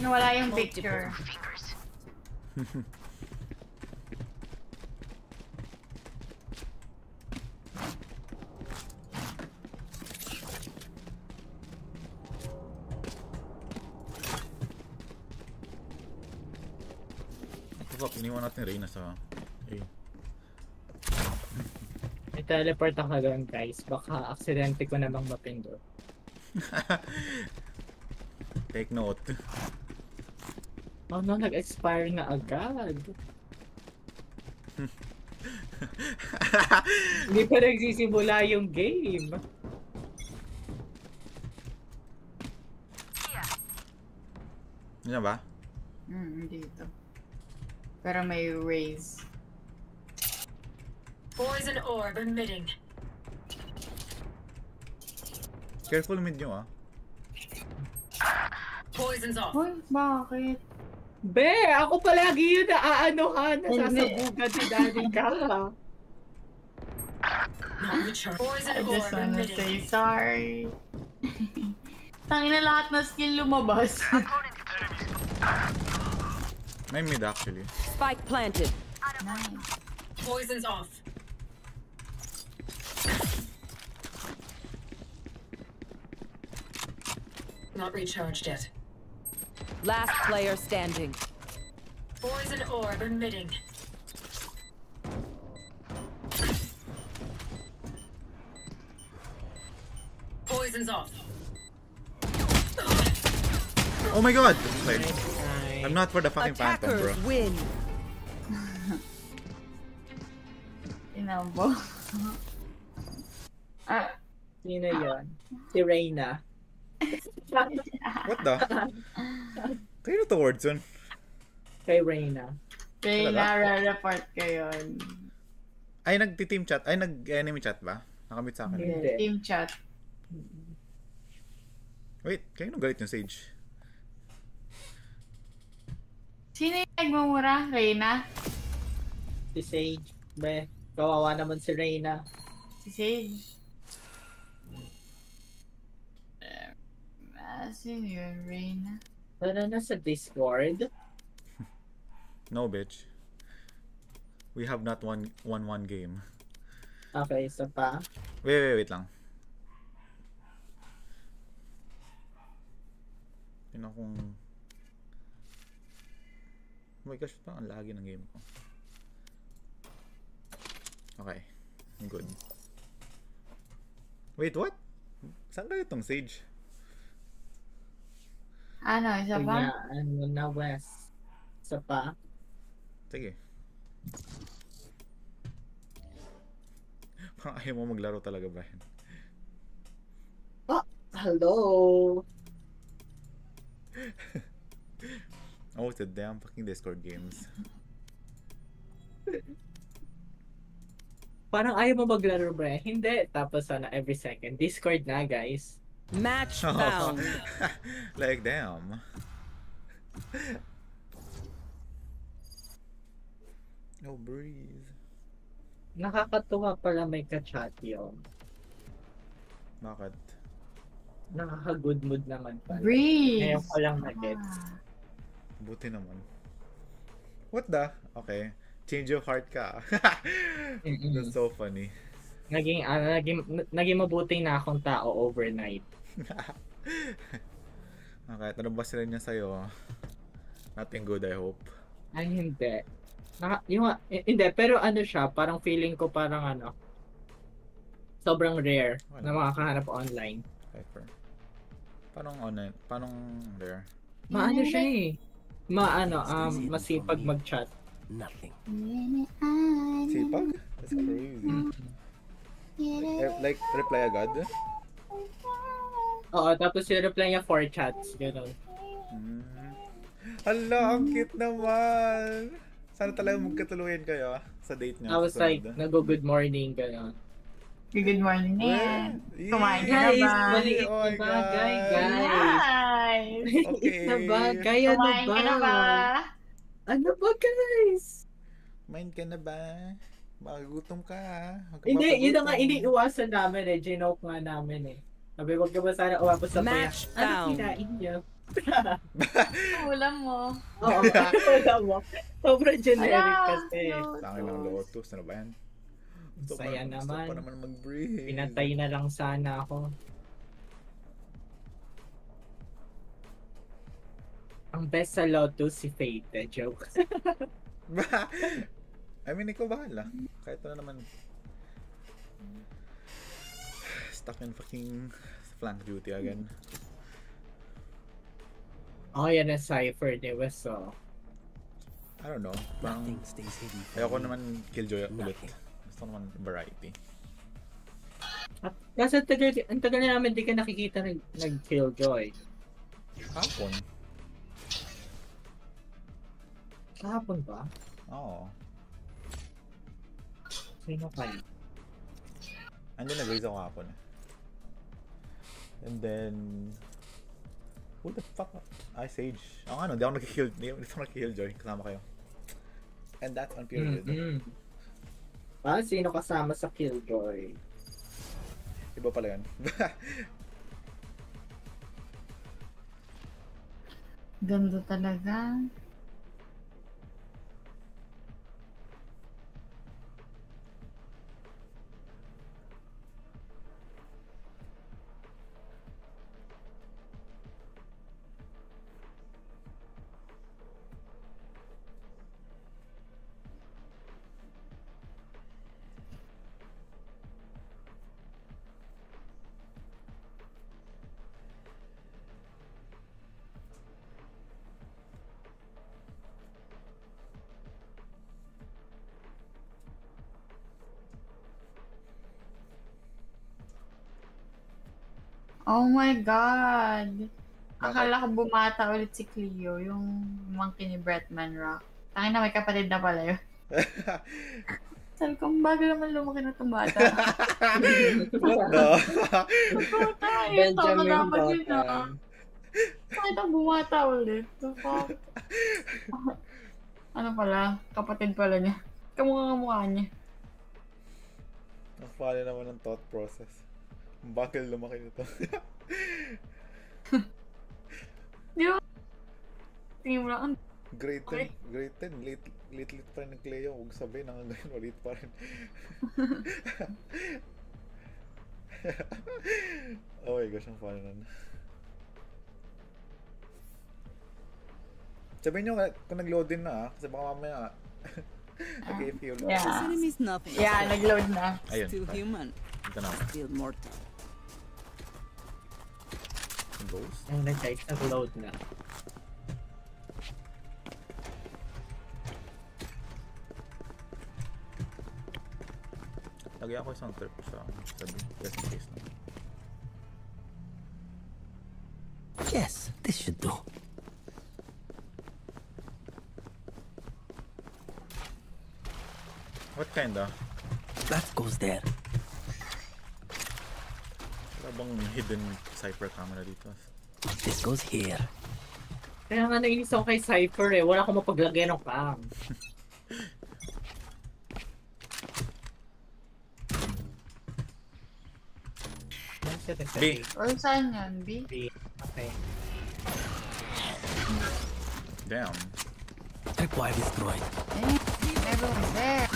Nawala yung picture. What the fuck? Iniwan natin Reyna sa... A. May teleport ako doon guys. Baka aksidente ko namang mapindot. Take note. Oh no, nag-expire na agad. Hindi pa nagsisimula yung game. Na ba? Hmm, dito. Pero may raise. Poison orb emitting. Careful mid nyo ah. Poison's off. Hoy, bakit? Be, ako palagi yun na aanohan, Hindi. nasasabugan si Daddy ka. Poison I just orb wanna say sorry. Tangina lahat na skill lumabas. May mid actually. Spike planted. nice. Poison's off. Not recharged yet. Last player standing. Poison orb emitting. Poison's off. Oh my god! Okay. I'm not for the fucking phantom, bro. Attackers win. Inabo. ah, Sino yun? Si Reyna. What the? Kayo towards yun? Kay Reyna. kay Talaga? nara-report ko yun. Ay, nagti-team chat. Ay, nag-enemy chat ba? Nakamit sa akin. Hindi. Team chat. Wait, kayo nung galit yung Sage? Sino yung nagmumura? Reyna? Si Sage. Be, kawawa naman si Reyna. Si Sage? Eh, Sino yun? Reyna? Ano na sa Discord? No, bitch. We have not won won one game. Okay, isa pa. Wait, wait, wait lang. Tingnan kung... Oh my gosh, ang lagi ng game ko. Okay. Good. Wait, what? Saan kayo itong Sage? Ano, isa Kaya, ba? ano na West. Isa pa. Sige. Parang ayaw mo maglaro talaga, Brian. Hello! Oh, it's a damn fucking Discord games. Parang ayaw mo maglaro, bre. Hindi. Tapos sana every second. Discord na, guys. Match found. like, damn. No breeze. Nakakatuwa pala may ka-chat yun. Bakit? Nakaka-good mood naman pala. Breeze! Ngayon ko lang na-gets. Buti naman. What the? Okay. Change of heart ka. That's so funny. Naging, ano, naging, naging mabuti na akong tao overnight. okay, tanong ba sila niya sa'yo? Nothing good, I hope. Ay, hindi. Naka, yung, hindi, pero ano siya, parang feeling ko parang ano, sobrang rare na makakahanap online. Hyper. Paano online? Paano rare? Maano siya eh. Maano, um, masipag mag-chat. Nothing. Sipag? That's crazy. Eh, Like, reply agad? Oo, tapos yung reply niya for chats, gano'n. Hmm. Hala, ang cute naman! Sana talaga magkatuluyan kayo ah, sa date niya. Tapos sa like, sunod. nag-good morning, gano'n. Good morning, Nen. Yay! Kumain ka na Guys, ba? maliit Oh na my bagay, guys. Nice! Maliit na Okay. bagay, ano Kumain ba? ka na ba? Ano ba, guys? Mind ka na ba? Magutom ka ah. Huwag ka Hindi, yun na nga iniiwasan namin eh. Ginoke nga namin eh. Sabi, wag ka ba sana umapos sa. Match Ano found. kinain niyo? Ulam mo. Oo, wala mo. Sobrang generic kasi. no. Sa akin ng Lotus, ano ba yan? Gusto pa- Saya gusto naman. pa naman mag-breathe. Pinatay na lang sana ako. Ang best sa Lotus si Fate, eh. joke. I mean, ikaw bahala. Kahit ano naman. Stuck in fucking flank duty again. oh, yan ang cipher ni Wes, oh. I don't know. Parang ayoko naman killjoy ulit. Gusto naman variety. At, kasi tagal, ang tagal na namin di ka nakikita nag, nag-killjoy. Hapon. Kahapon ba? Oo. Sino kaya? Andun nag-raise ako hapon eh. And then... Who the fuck? I Sage. Ako ano, di ako nag-kill, di ako nag-killjoy. Kasama kayo. And that's on period. Mm-mm. Ah, sino kasama sa killjoy? Iba pala yan. Ganda talaga. Oh my God! Akala ko bumata ulit si Cleo, yung monkey ni Bretman Rock. Tangin na may kapatid na pala yun. Sabi ko, bago naman lumaki na itong bata. What the? Puta, yun, tama Benjamin dapat yun. Button. Bakit ang bumata ulit? The fuck? ano pala? Kapatid pala niya. Kamukha kamukha niya. Ang funny naman ng thought process. Ang bakil lumaki nito. Di ba? Tingin mo lang, ang Grade 10, Okay. grade 10, late, late, late pa rin ng Cleo. Huwag sabihin na ngayon, late pa rin. oh my gosh, ang funny nun. Sabihin nyo nga, kung nag-load din na ah, kasi baka mamaya, nag-feel. Yeah. This enemy is nothing. Yeah, nag-load na. Ayun. Still human. Ito na. Still mortal. Ghost? Ayun na guys, nag-load na. Lagay ako isang trip sa sabi, just in case na. Yes, this should do. What kinda? That goes there. Wala bang hidden cypher camera dito? This goes here. Kaya nga nainis ako kay Cypher eh. Wala akong mapaglagay ng cam. B. Or saan yun, B? B. Okay. Damn. Tripwire destroyed. Eh, everyone's there.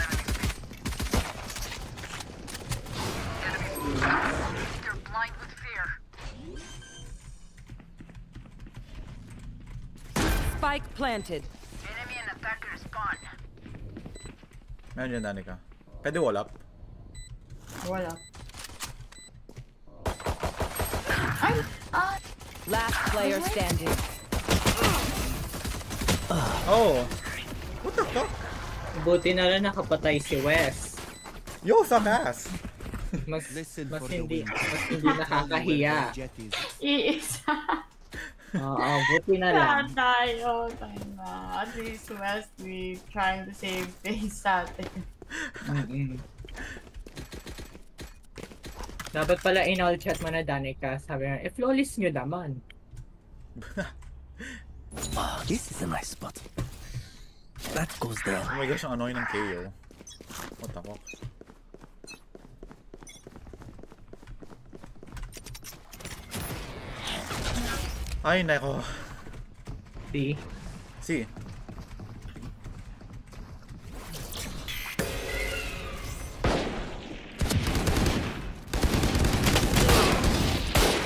Spike planted. Enemy and attacker spawn. Meron yan, Danica. Pwede wall up? Wala. Ay! Ah! Last player standing. Oh! What the fuck? Buti na lang nakapatay si Wes. Yo, suck ass! Mas, mas hindi, mas hindi nakakahiya. Jet is Iisa. Oo, buti na lang. Lahat tayo. Tayo na. At least Wesley trying to save face sa atin. Mm-mm. Dapat pala in-all chat mo na Danica. Sabi nga, eh flawless nyo naman. Ah, this is a nice spot. That goes there. Oh my gosh, ang annoying ng KO. What the fuck? Ay, nako. See? Si.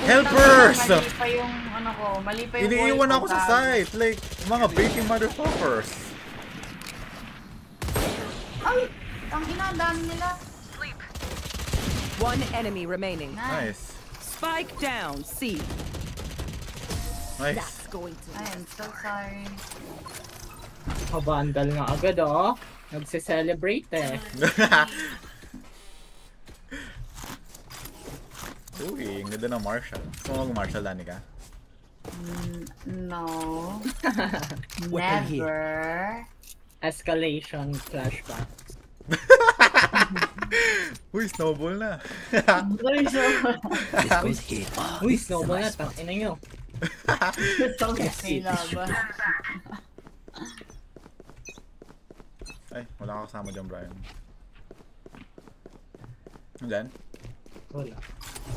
Helpers! Mali pa yung ano ko. Mali pa yung Iniiwan ako ko, sa site! Like, mga baiting motherfuckers! Ay! Ang ina, ang dami nila. One enemy remaining. Nice. Spike down. C. Nice. Going to. I am so sorry. Kabandal nga agad oh. Nagse-celebrate eh. Uy, ang ganda ng Marshall. Gusto mo mag-Marshall, Danica? Mm, no. Never. Escalation flashback. Uy, snowball na! Uy, this is a snowball na. spot. Tangina nyo. Is laban. Ay, wala ka kasama dyan, Brian. Diyan? Wala.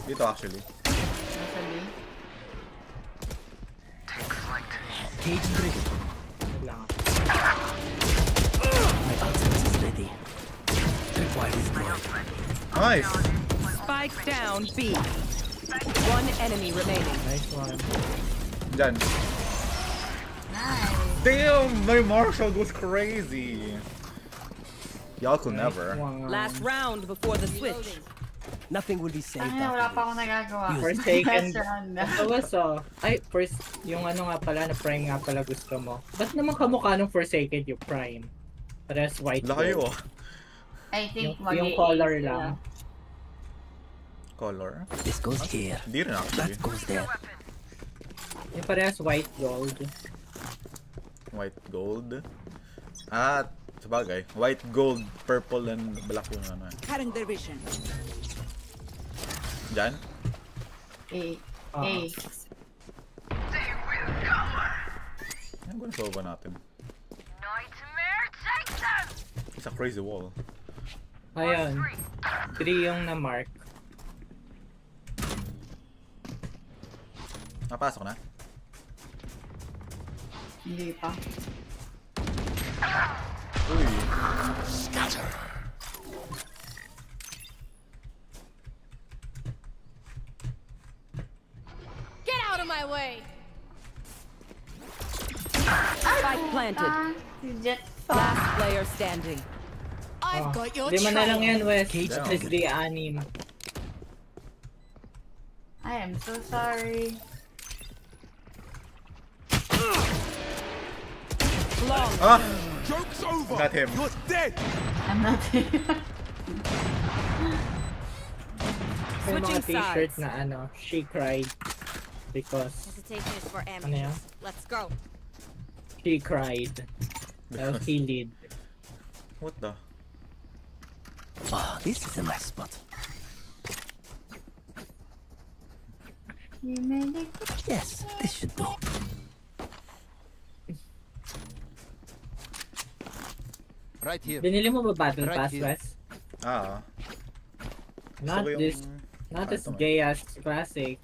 Dito actually. Actually, Cage driven. Wala. My ultimate is ready. Tripwire destroyed. Nice! Spike down. B. One enemy remaining. Nice one. Diyan. nice. Damn! My Marshall goes crazy! Y'all could never. Wow. Last round before the switch. Nothing will be saved Ay, wala after pa akong nagagawa. Forsaken. Last round na. Tapos oh, ay first, yung ano nga pala, na prime nga pala gusto mo. Ba't naman kamukha nung Forsaken yung prime? Parehas white Wala kayo oh. I think Yung, mag yung color lang. Color? this. Goes here. Hindi rin actually. That goes there. Yung parehas white gold. White gold. Ah, sabagay. White, gold, purple, and black yung ano. eh. Cutting their vision. Diyan? A. Ah. A. Yan ko na ba natin? It's a crazy wall. Ayun. 3 yung na-mark. Napasok na? Hindi pa. Uy. Get out of my way! Spike planted. Si Jet Last player standing. I've Oh, got your Lima na lang yan, Wes. Cage This is the anim. I am so sorry. Long. Ah! Joke's over. Not him. You're dead. I'm not May mga Switching t-shirt sides. na ano, she cried. Because Hesitation is for Ano yan? Let's go. she cried. Tapos he lead. What the? Ah, this is a nice spot. You made it. Yes, this should do. Right here. Binili mo ba Battle Right Pass. Wes? Ah. Not yung this, not this Phantom, eh. gay ass classic.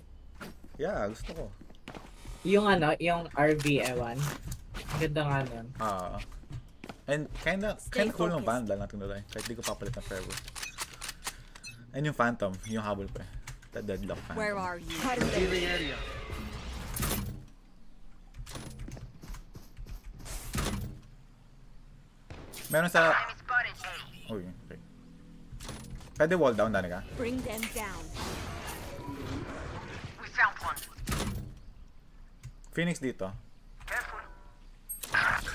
Yeah, gusto ko. Yung ano, yung RV ewan. Ang Ganda nga nun. Ah. And kinda, Stay kinda cool ng band lang natin nila. Kahit di ko papalit ng forever. And yung Phantom, yung habol ko eh. The Deadlock Phantom. Where are you? Clearing area. Meron sa... Uy, okay. Pwede wall down, Dani ka? Bring them down. Phoenix dito.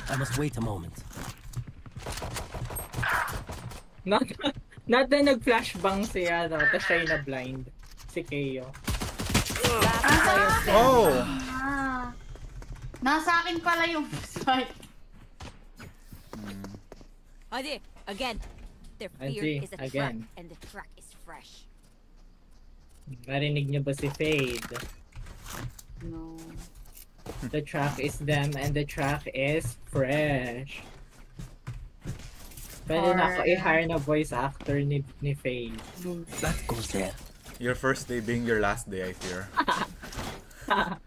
I must wait a moment. Not, not na nag-flashbang si ano, tapos siya yung na-blind. Si Keo. Oh! Ah. Nasa akin pala yung spike. Adi, again. Their Adi, fear is a again. trap, and the track is fresh. Narinig niyo ba si Fade? No. The track is them and the track is fresh. Pwede na ako i-hire na voice actor ni, ni Fade. That goes there. Your first day being your last day, I fear.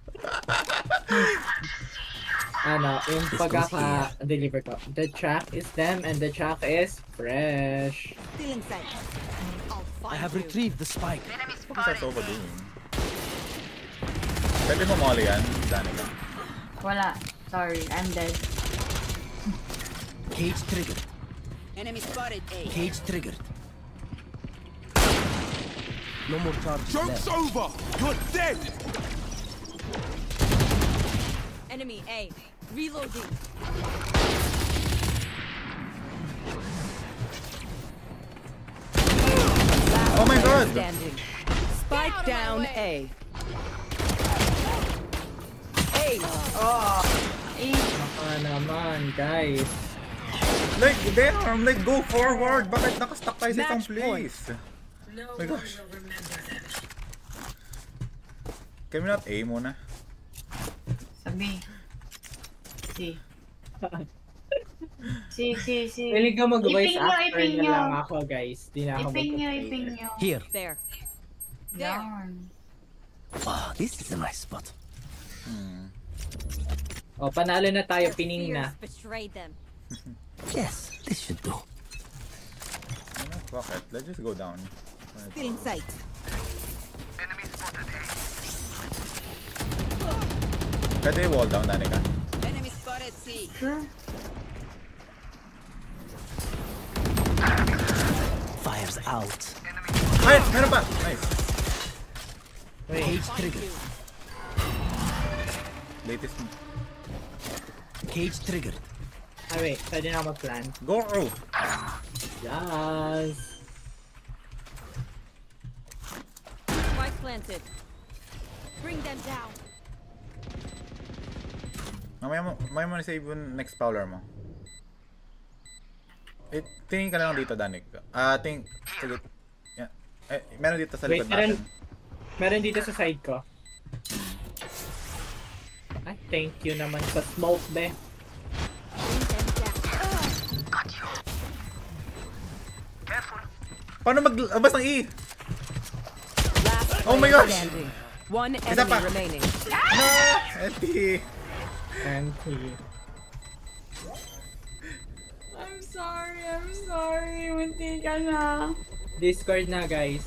ano, yung uh, This goes pagkaka-deliver ko. The track is them and the track is fresh. I'll I find have retrieved the spike. What is that Sova doing? Pwede mo molly yan, Dani ka? Wala. Sorry, I'm dead. Cage triggered. Enemy spotted A. Cage triggered. No more charges Joke's left. over. You're dead. Enemy A. Reloading. Oh my God. Standing. Spike Get out of my down way. A. A. Baka naman, guys. Like, damn! Like, go forward! Bakit nakastuck tayo sa isang place? Oh my gosh. Can we not A muna? Sabi. Si. Si, si, si. Pwede ka mag-voice actor na nyo. lang ako, guys. Di na ako Iping nyo, iping nyo. Here. There. There. Yan. Ah, this is a nice spot. O, panalo na tayo, pining na. Yes, this should do. Fuck it. Let's just go down. Still in sight. Pwede wall down, Dani ka? Enemy spotted C. Sure. Fires out. Ay! Meron pa! Nice! Cage triggered. Latest. Cage triggered. ah, wait. Pwede na ako mag-plan. Go! Oh! Yes! Spike planted. Bring them down. Mamaya mo, mamaya mo na-save yung next prowler mo. Eh, tingin ka lang dito, Danik. Ah, ting... Sige. Yeah. Eh, meron dito sa Wait, likod meron, natin. meron dito sa side ko. Ay, thank you naman sa smoke, be. Bring them down. Paano maglabas ng E? Oh my gosh. One enemy pa. Remaining. Ah! Eti! Empty. sorry, I'm sorry. Munti ka na. Discord na, guys.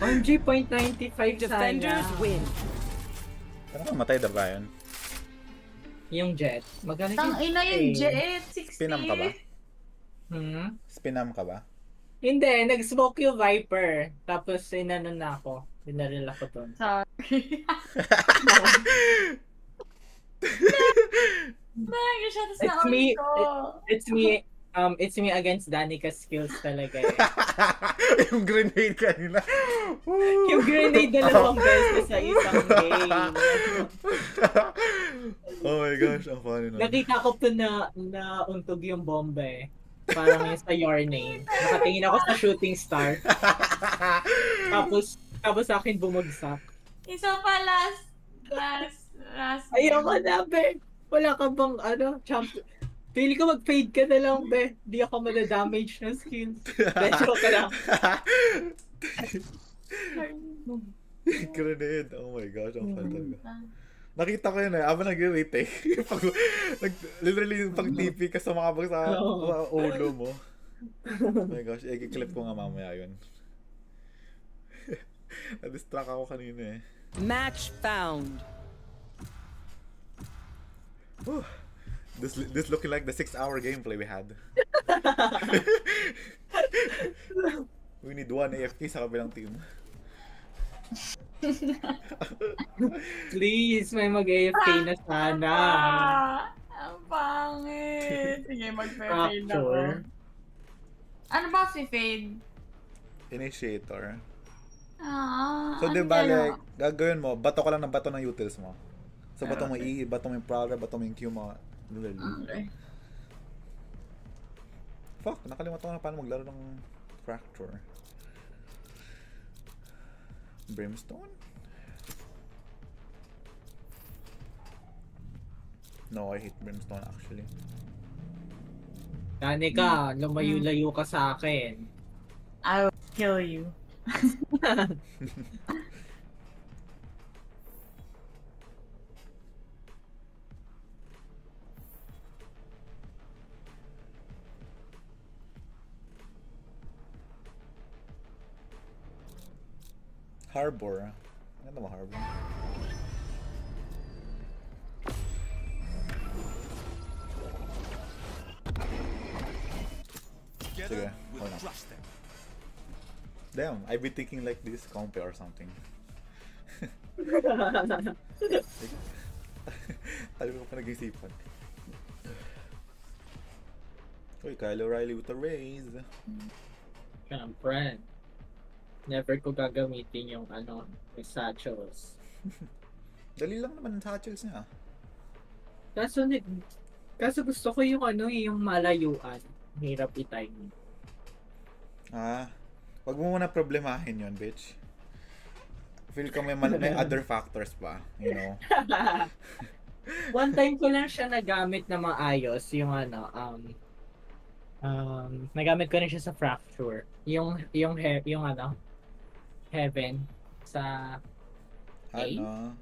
OMG, point 95 Defenders sana. win. Ano ka matay na ba yun? Yung jet. Magkano Tang ina yung jet. 60. Spinam ka ba? Hmm? Spinam ka ba? Hindi, nag-smoke yung Viper. Tapos inano na ako. Binaril ako dun. Sorry. Nag siya tapos It's na me. ko. It's me. Um, it's me against Danica's skills talaga eh. yung grenade kanina. yung grenade dalawang beses sa isang game. oh my gosh, ang funny nun. Nakita ko to na, na untog yung bomba eh. Parang yung sa Your Name. Nakatingin ako sa shooting star. tapos, tapos sa akin bumagsak. Isa pa last. Last. Last. Ayaw ka na, be. Wala ka bang, ano, champ... Pili ko mag-fade ka na lang, be. Di ako madadamage ng skills. Medyo ka lang. grenade. Oh my gosh, ang funny talaga. Nakita ko yun eh, habang nag-retake. pag, nag, literally yung pag-TP ka sa makabag sa, sa ulo mo. Oh my gosh, eh, clip ko nga mamaya yun. Na-distract ako kanina eh. Match found. Whew. This this looking like the six hour gameplay we had. we need one AFK sa kabilang team. Please, may mag-AFK na sana. Ah, ang pangit. Sige, mag-fade ako. Ano ba si fade? Initiator. Ah, So, ano di ba, like, gagawin mo, bato ka lang ng bato ng utils mo. So, bato mo E, bato mo yung Praga, bato mo yung Q mo. Literally. Okay. Fuck, nakalimutan ko na paano maglaro ng Fracture. Brimstone? No, I hate Brimstone actually. Danica, lumayo-layo ka sa akin. I will kill you. Harbor. Ganda mo, Harbor. Together, Sige, we'll hold on. crush them. Damn, I've been thinking like this, compe or something. Tayo ko pa nag-isipan. Uy, Kyle O'Reilly with a raise. Siyempre. Never ko gagamitin yung ano, yung satchels. Dali lang naman sa satchels niya. Kaso, ni- kaso gusto ko yung ano, eh, yung malayuan. Hirap i-time. Ah, wag mo muna problemahin yon bitch. Feel ko may, mal- may other factors pa, you know. One time ko lang siya nagamit na maayos, yung ano, um, um, nagamit ko rin siya sa fracture. Yung, yung, he, yung ano, heaven, sa, Ano,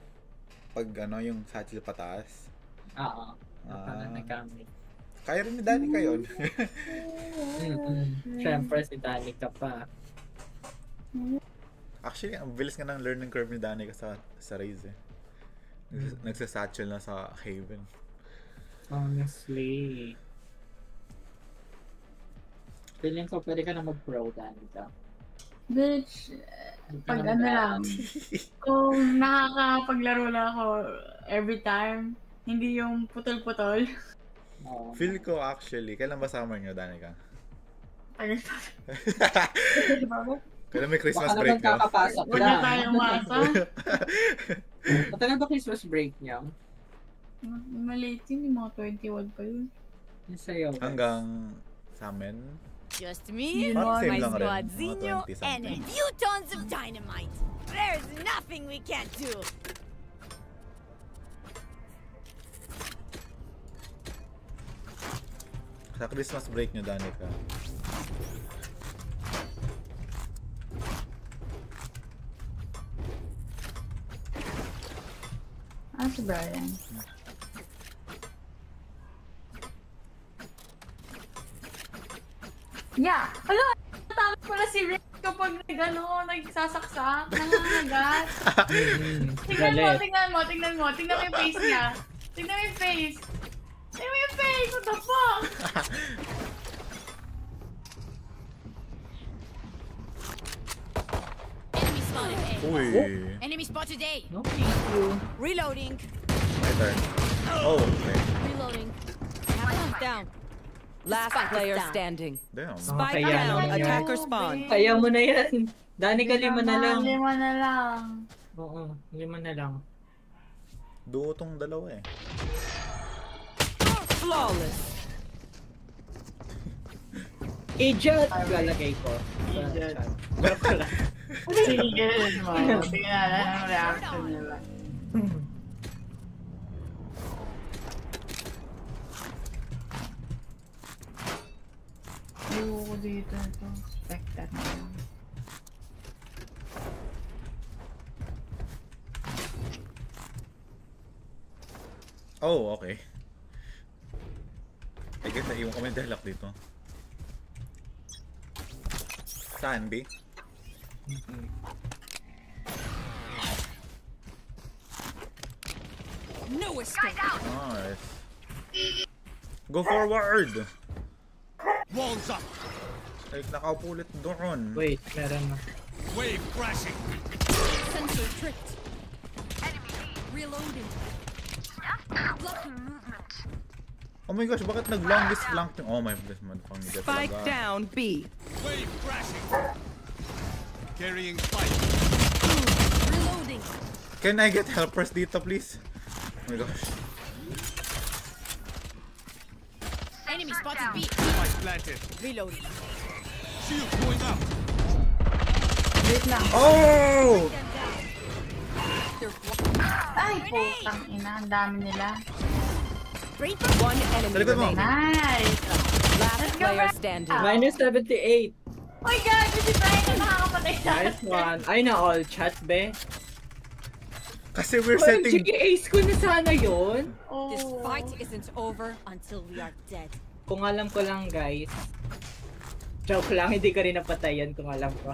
pag ano, yung satchel pataas. oo, Ah. ah. nagamit. Kaya rin ni Danny kayo. Mm-mm. Siyempre, si Danica pa. Actually, ang bilis nga ng learning curve ni Danny sa, sa Raze eh. Nags- Nagsasatchel na sa Haven. Honestly. Feeling ko pwede ka na mag-pro, Danica. Bitch, pag na ano lang, kung nakakapaglaro na ako every time, hindi yung putol-putol. Oo. Feel ko actually, kailan ba summer nyo, Danica? Pa. Kailan may Christmas Baka break naman nyo? kakapasok Wala lang. tayong umasa. Matagal ba Christmas break niyo? Maliit yun, yung mga 21 pa yun. Yung sa'yo. Hanggang sa amin? Just me, Parang same my lang rin, squadzinho, and a few tons of dynamite. There's nothing we can't do. Sa Christmas break nyo, Danica. Ah, si Brian. Yeah. Hala, tama pala si Rick kapag nag, ano, nagsasaksak, nangangagat. Mm, Tingnan mo, tingnan mo, tingnan mo. Tingnan mo yung face niya. Tingnan mo yung face. Tingnan mo yung face. What the fuck? Enemy spotted A. Uy. Enemy spotted A. No, thank you. Reloading. My turn. Oh, okay. Reloading. Down. Last player standing. Damn. Spike kaya down. yan. Attacker spawn. Kaya mo na yan. Dani ka lima na lang. Lima na lang. Oo, lima na lang. Duo tong dalawa eh. Flawless. Agent! Lalagay ko. Agent. mo. Tingnan na ang reaction nila. Ayoko dito ito. Spectat na lang. Oh, okay. I guess naiwan kami ng dialogue dito. Saan, B? No escape. Nice. Go forward! Walls up. Like, nakaupo ulit doon. Wait, meron na. Wave crashing. Sensor tripped. Reloading. Blocking movement. Oh my gosh, bakit nag-longest flank yung... Oh my goodness, motherfucking death Spike talaga. down B. Wave crashing. Carrying spike. Reloading. Can I get helpers dito, please? Oh my gosh. Enemy spotted B. Spike planted. Reloading. Shield going up. Wait lang. Oh! Ay, putang ina. Ang dami nila. One enemy Sa likod mo. remaining. Nice. Last Let's go player back. standing. Minus 78. Oh my god, si Brian na nakakapatay sa Nice one. Ay na all chat, be. Kasi we're Well, setting... ace ko na sana yun. Oh. This fight isn't over until we are dead. Kung alam ko lang, guys. Joke lang, hindi ko rin napatayan kung alam ko.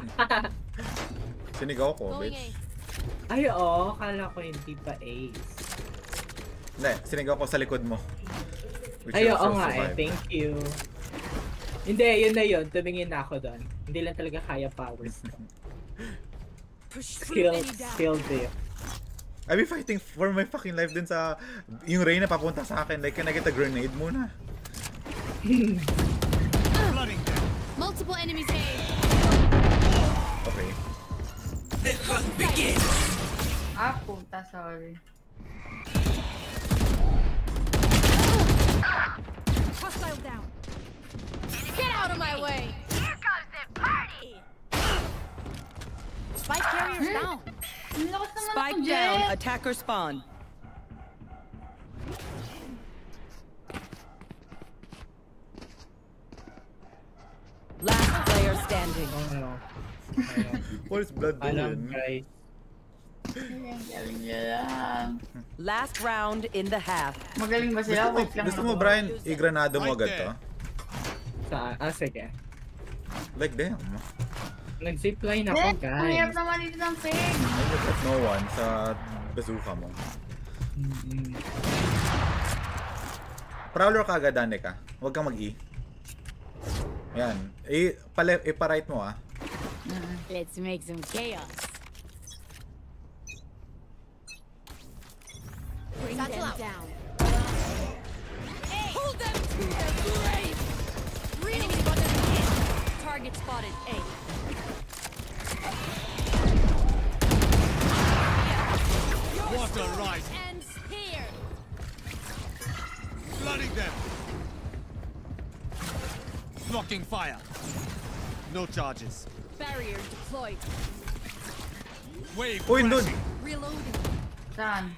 Sinigaw ko, bitch. Ay, oo. Kala ko hindi pa ace. Hindi, sinigaw ko sa likod mo. Which Ay, oo nga eh. survived. Thank you. Hindi, yun na yun. Tumingin na ako doon. Hindi lang talaga kaya powers ko. Skill, skill there. I be fighting for my fucking life din sa... Yung Reyna papunta sa akin. Like, can I get a grenade muna? Multiple enemies A. Okay. Ah, puta, sorry. Hostile down. Get out of my way. Here comes the party. Spike carriers down. Ang lakas naman Spike down. Attacker spawn. Last player standing. Oh, no. What is blood Alam, doing? guys. Ang galing niya lang. Last round in the half. Magaling ba sila? Gusto mo, gusto mo. Brian, i-granado mo agad to? Sa, ah, sige. Like, damn. Nag-zipline ako, Net, ang hirap guys. naman dito ng pig. I look at no one sa bazooka mo. Prowler ka agad, Danica. Huwag kang mag-E. Yan. I, pale, ipa-right mo ah. Let's make some chaos. Bring them down. Hold them to their grave. Enemy spotted A. Target spotted. A. What a ride. Ends here. Flooding them. Blocking fire. No charges. Barrier deployed. Wave oh, Uy, dun! crashing. Reloading. Saan?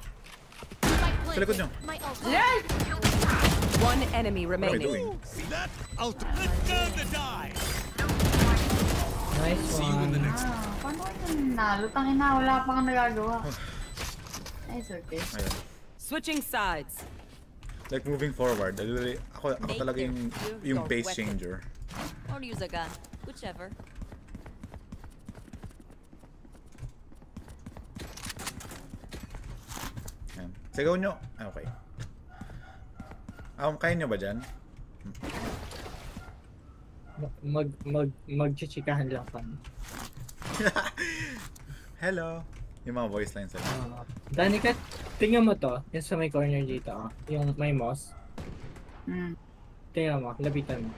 Spike Sa likod nyo. My ult. Yes! One enemy What am I remaining. doing? See that? Ultimate. Let's turn the die. Nice See you in the one. next. Ah, paano ko yung nalo? Tangina, wala pa kang nagagawa. It's okay. Ayan. Switching sides. Like moving forward. I literally, ako, ako talaga yung, yung base weapon. changer. Or use a gun. Whichever. Yan. Sigaw nyo. Ah, okay. Um, kaya nyo ba dyan? mag mag magchichikahan lang kami. Hello. Yung mga voice lines sila. Uh, Danica, tingnan mo to. Yung sa may corner dito. Oh. Yung may moss. Mm. Tingnan mo. Lapitan mo.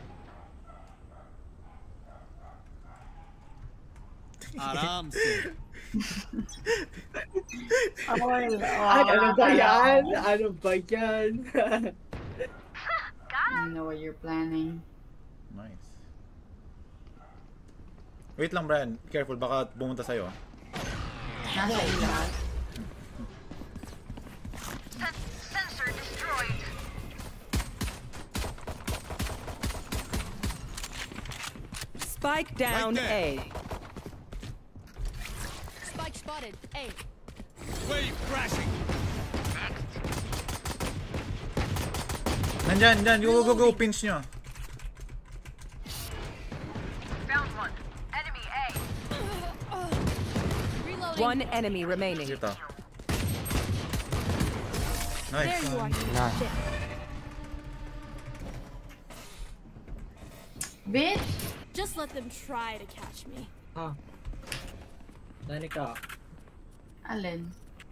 Aram se. ano ba yan? Ano ba yan? I know what you're planning. Nice. Wait lang, Brian. Careful, baka pumunta sa'yo. Nasa. Sensor destroyed. Spike down Right A. Spike spotted. A. wave crashing. Nandyan, nandyan. Go, go, go. Pinch nyo. One enemy remaining. Dito. There Nice. you are. Nice. Bitch! Just let them try to catch me. ah. Danica. Alin?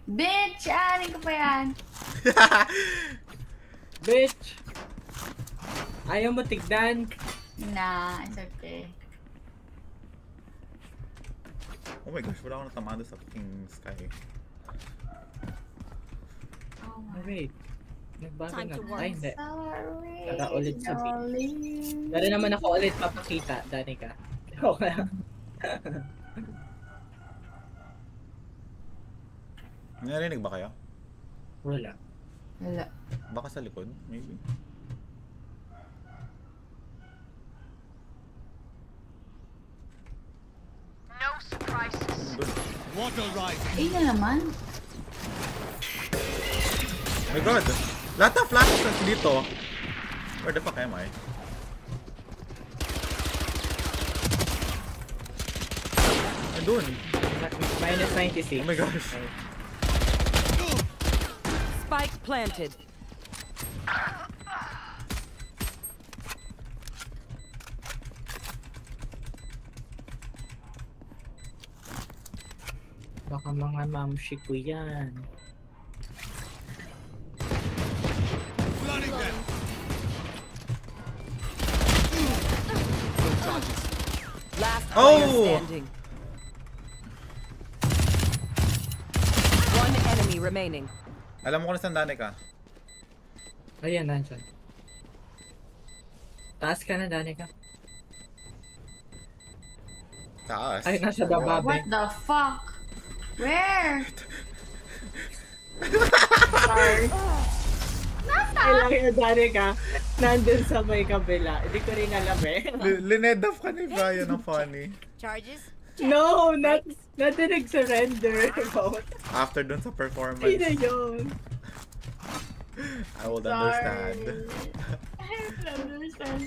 Bitch! Aanin ko pa yan. Bitch! Ayaw mo tignan. Nah, it's okay. Oh my gosh, wala akong natamado sa fucking sky. Oh Oh, wait. Nagbago Time na. to. Ay, hindi. Sorry, Tara ulit sa darling. Dari naman ako ulit papakita, Danica. Okay. Narinig ba kayo? Wala. Wala. Baka sa likod, maybe. No surprises. Rising. Eh na naman. Oh my god! Lahat ng flashes dito. Where the fuck am I? Nandun. Minus 96. Oh my gosh. Spike planted. Baka mga mamshi ko yan. Flooding them. Last Oh! standing. One enemy remaining. Alam mo kung nasaan Danica? Ayan, nandyan. Taas ka na, Danica. Taas. Ay, nasa baba, What the fuck? Where? Sorry. Ay lang yung Danica. Nandun sa may kabila. Hindi ko rin alam eh. Li- Linedaf ka ni Brian ng funny. Charges. no, not, not the nag-surrender mode. After dun sa performance, Sino yun? I would Sorry. understand. I don't understand.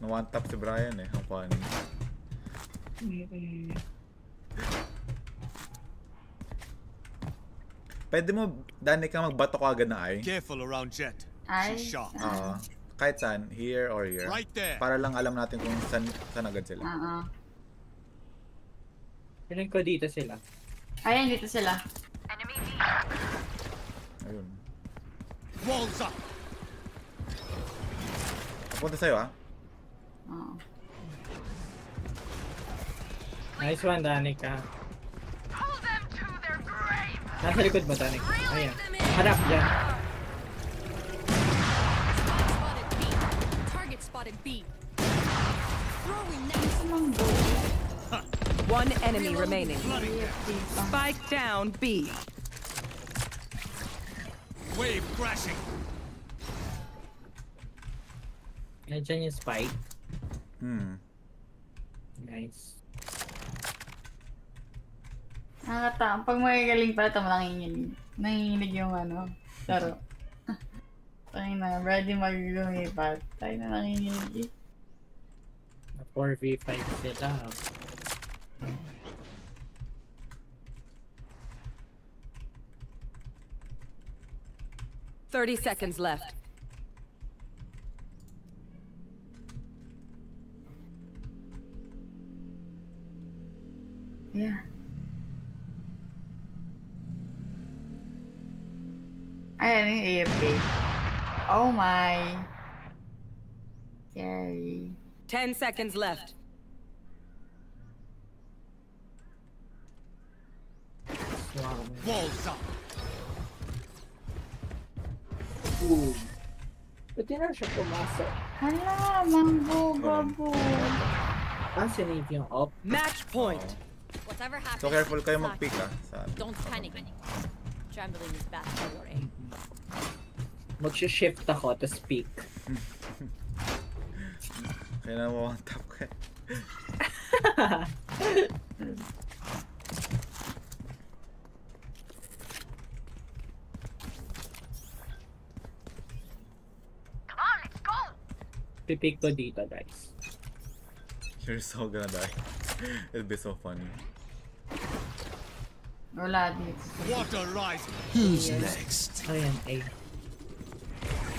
Na one tap si Brian eh. Ang funny. Pwede mo, Danica, magbato ka agad na ay. Careful around Jet. Ay. Oo. kahit saan, here or here. Right there. Para lang alam natin kung saan, saan agad sila. Oo. Feeling ko dito sila. Ayan, dito sila. Enemy B. Ayun. Walls up. Punta sa'yo ah. Oo. Nice one, Danica. Nasa likod mo, Danica. Ayan. Harap dyan. Spotted B. Target spotted B. Throwing next. One enemy remaining. Spike down B. Wave crashing. Nandiyan yung spike. Hmm. Nice. Nakakatawa. Pag magagaling pala ito, nanginginig. Nanginginig yung ano, laro. Tayo na, ready mag-lumipat. Tayo na nanginginig. eh. 4v5 sila. Thirty seconds left. Yeah. Ay, ano yung AFK? Oh my. Scary. Ten seconds left. Walls up. Boom. Pwede na siya pumasok. Hala, mambo, babo. Ah, sinave yung op. Match point. Whatever happens. So careful kayo it's mag-pick. Sa Don't panic. Trembling is bad for your aim. Mag-shift ako to speak. Kaya na mo ang tap ka. eh. Pipick ko dito, guys. You're so gonna die. It'll be so funny. Wala dito. Water rising. Who's next? Ayan, A.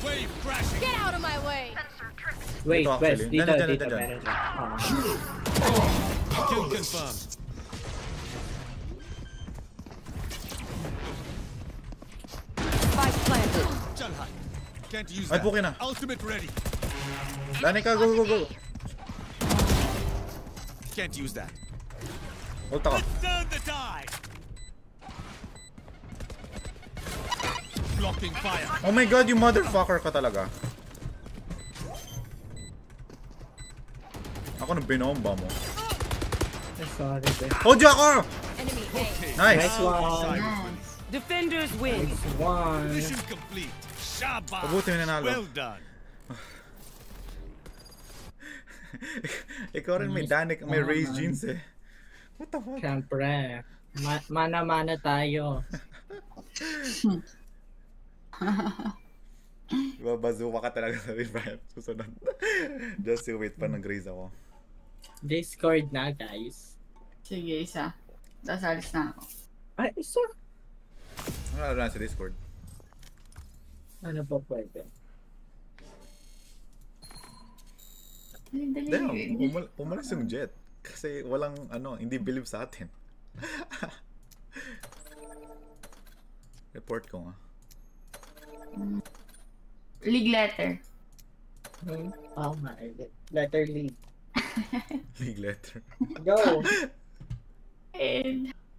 Wave crashing. Get out of my way! Wait, Dito, West, actually. dito, Dyan, dyan, dito, dyan, dyan. meron siya. Ah. Kill confirmed. Spike planted. Jalhai. Can't use Ay, that. puki na. Ultimate ready. Danica, go, go, go! Can't use that. Ulta ka. Let's turn the tide. Blocking fire. Oh my god, you motherfucker ka talaga. Ako na binomba mo. Sorry, ako! Enemy A. Nice! Nice one. Nice. Defenders win. Nice one. Mission complete. Shaba. Mabuti nanalo. Well done. Ikaw rin may Danik, may raised jeans eh. What the fuck? Siyempre. Ma- mana-mana tayo. Diba, bazooka ka talaga sa Brian. Susunod. Just to wait pa nag-raise ako. Discord na, guys. Sige, isa. Tapos alis na ako. Ay, isa. Ano na sa Discord? Ano pa pwede? Dali, dali. Damn, umal- umalis yung jet. Kasi walang, ano, hindi believe sa atin. Report ko nga. League letter. Hmm? Oh my God. Letter lead. League letter. Go! And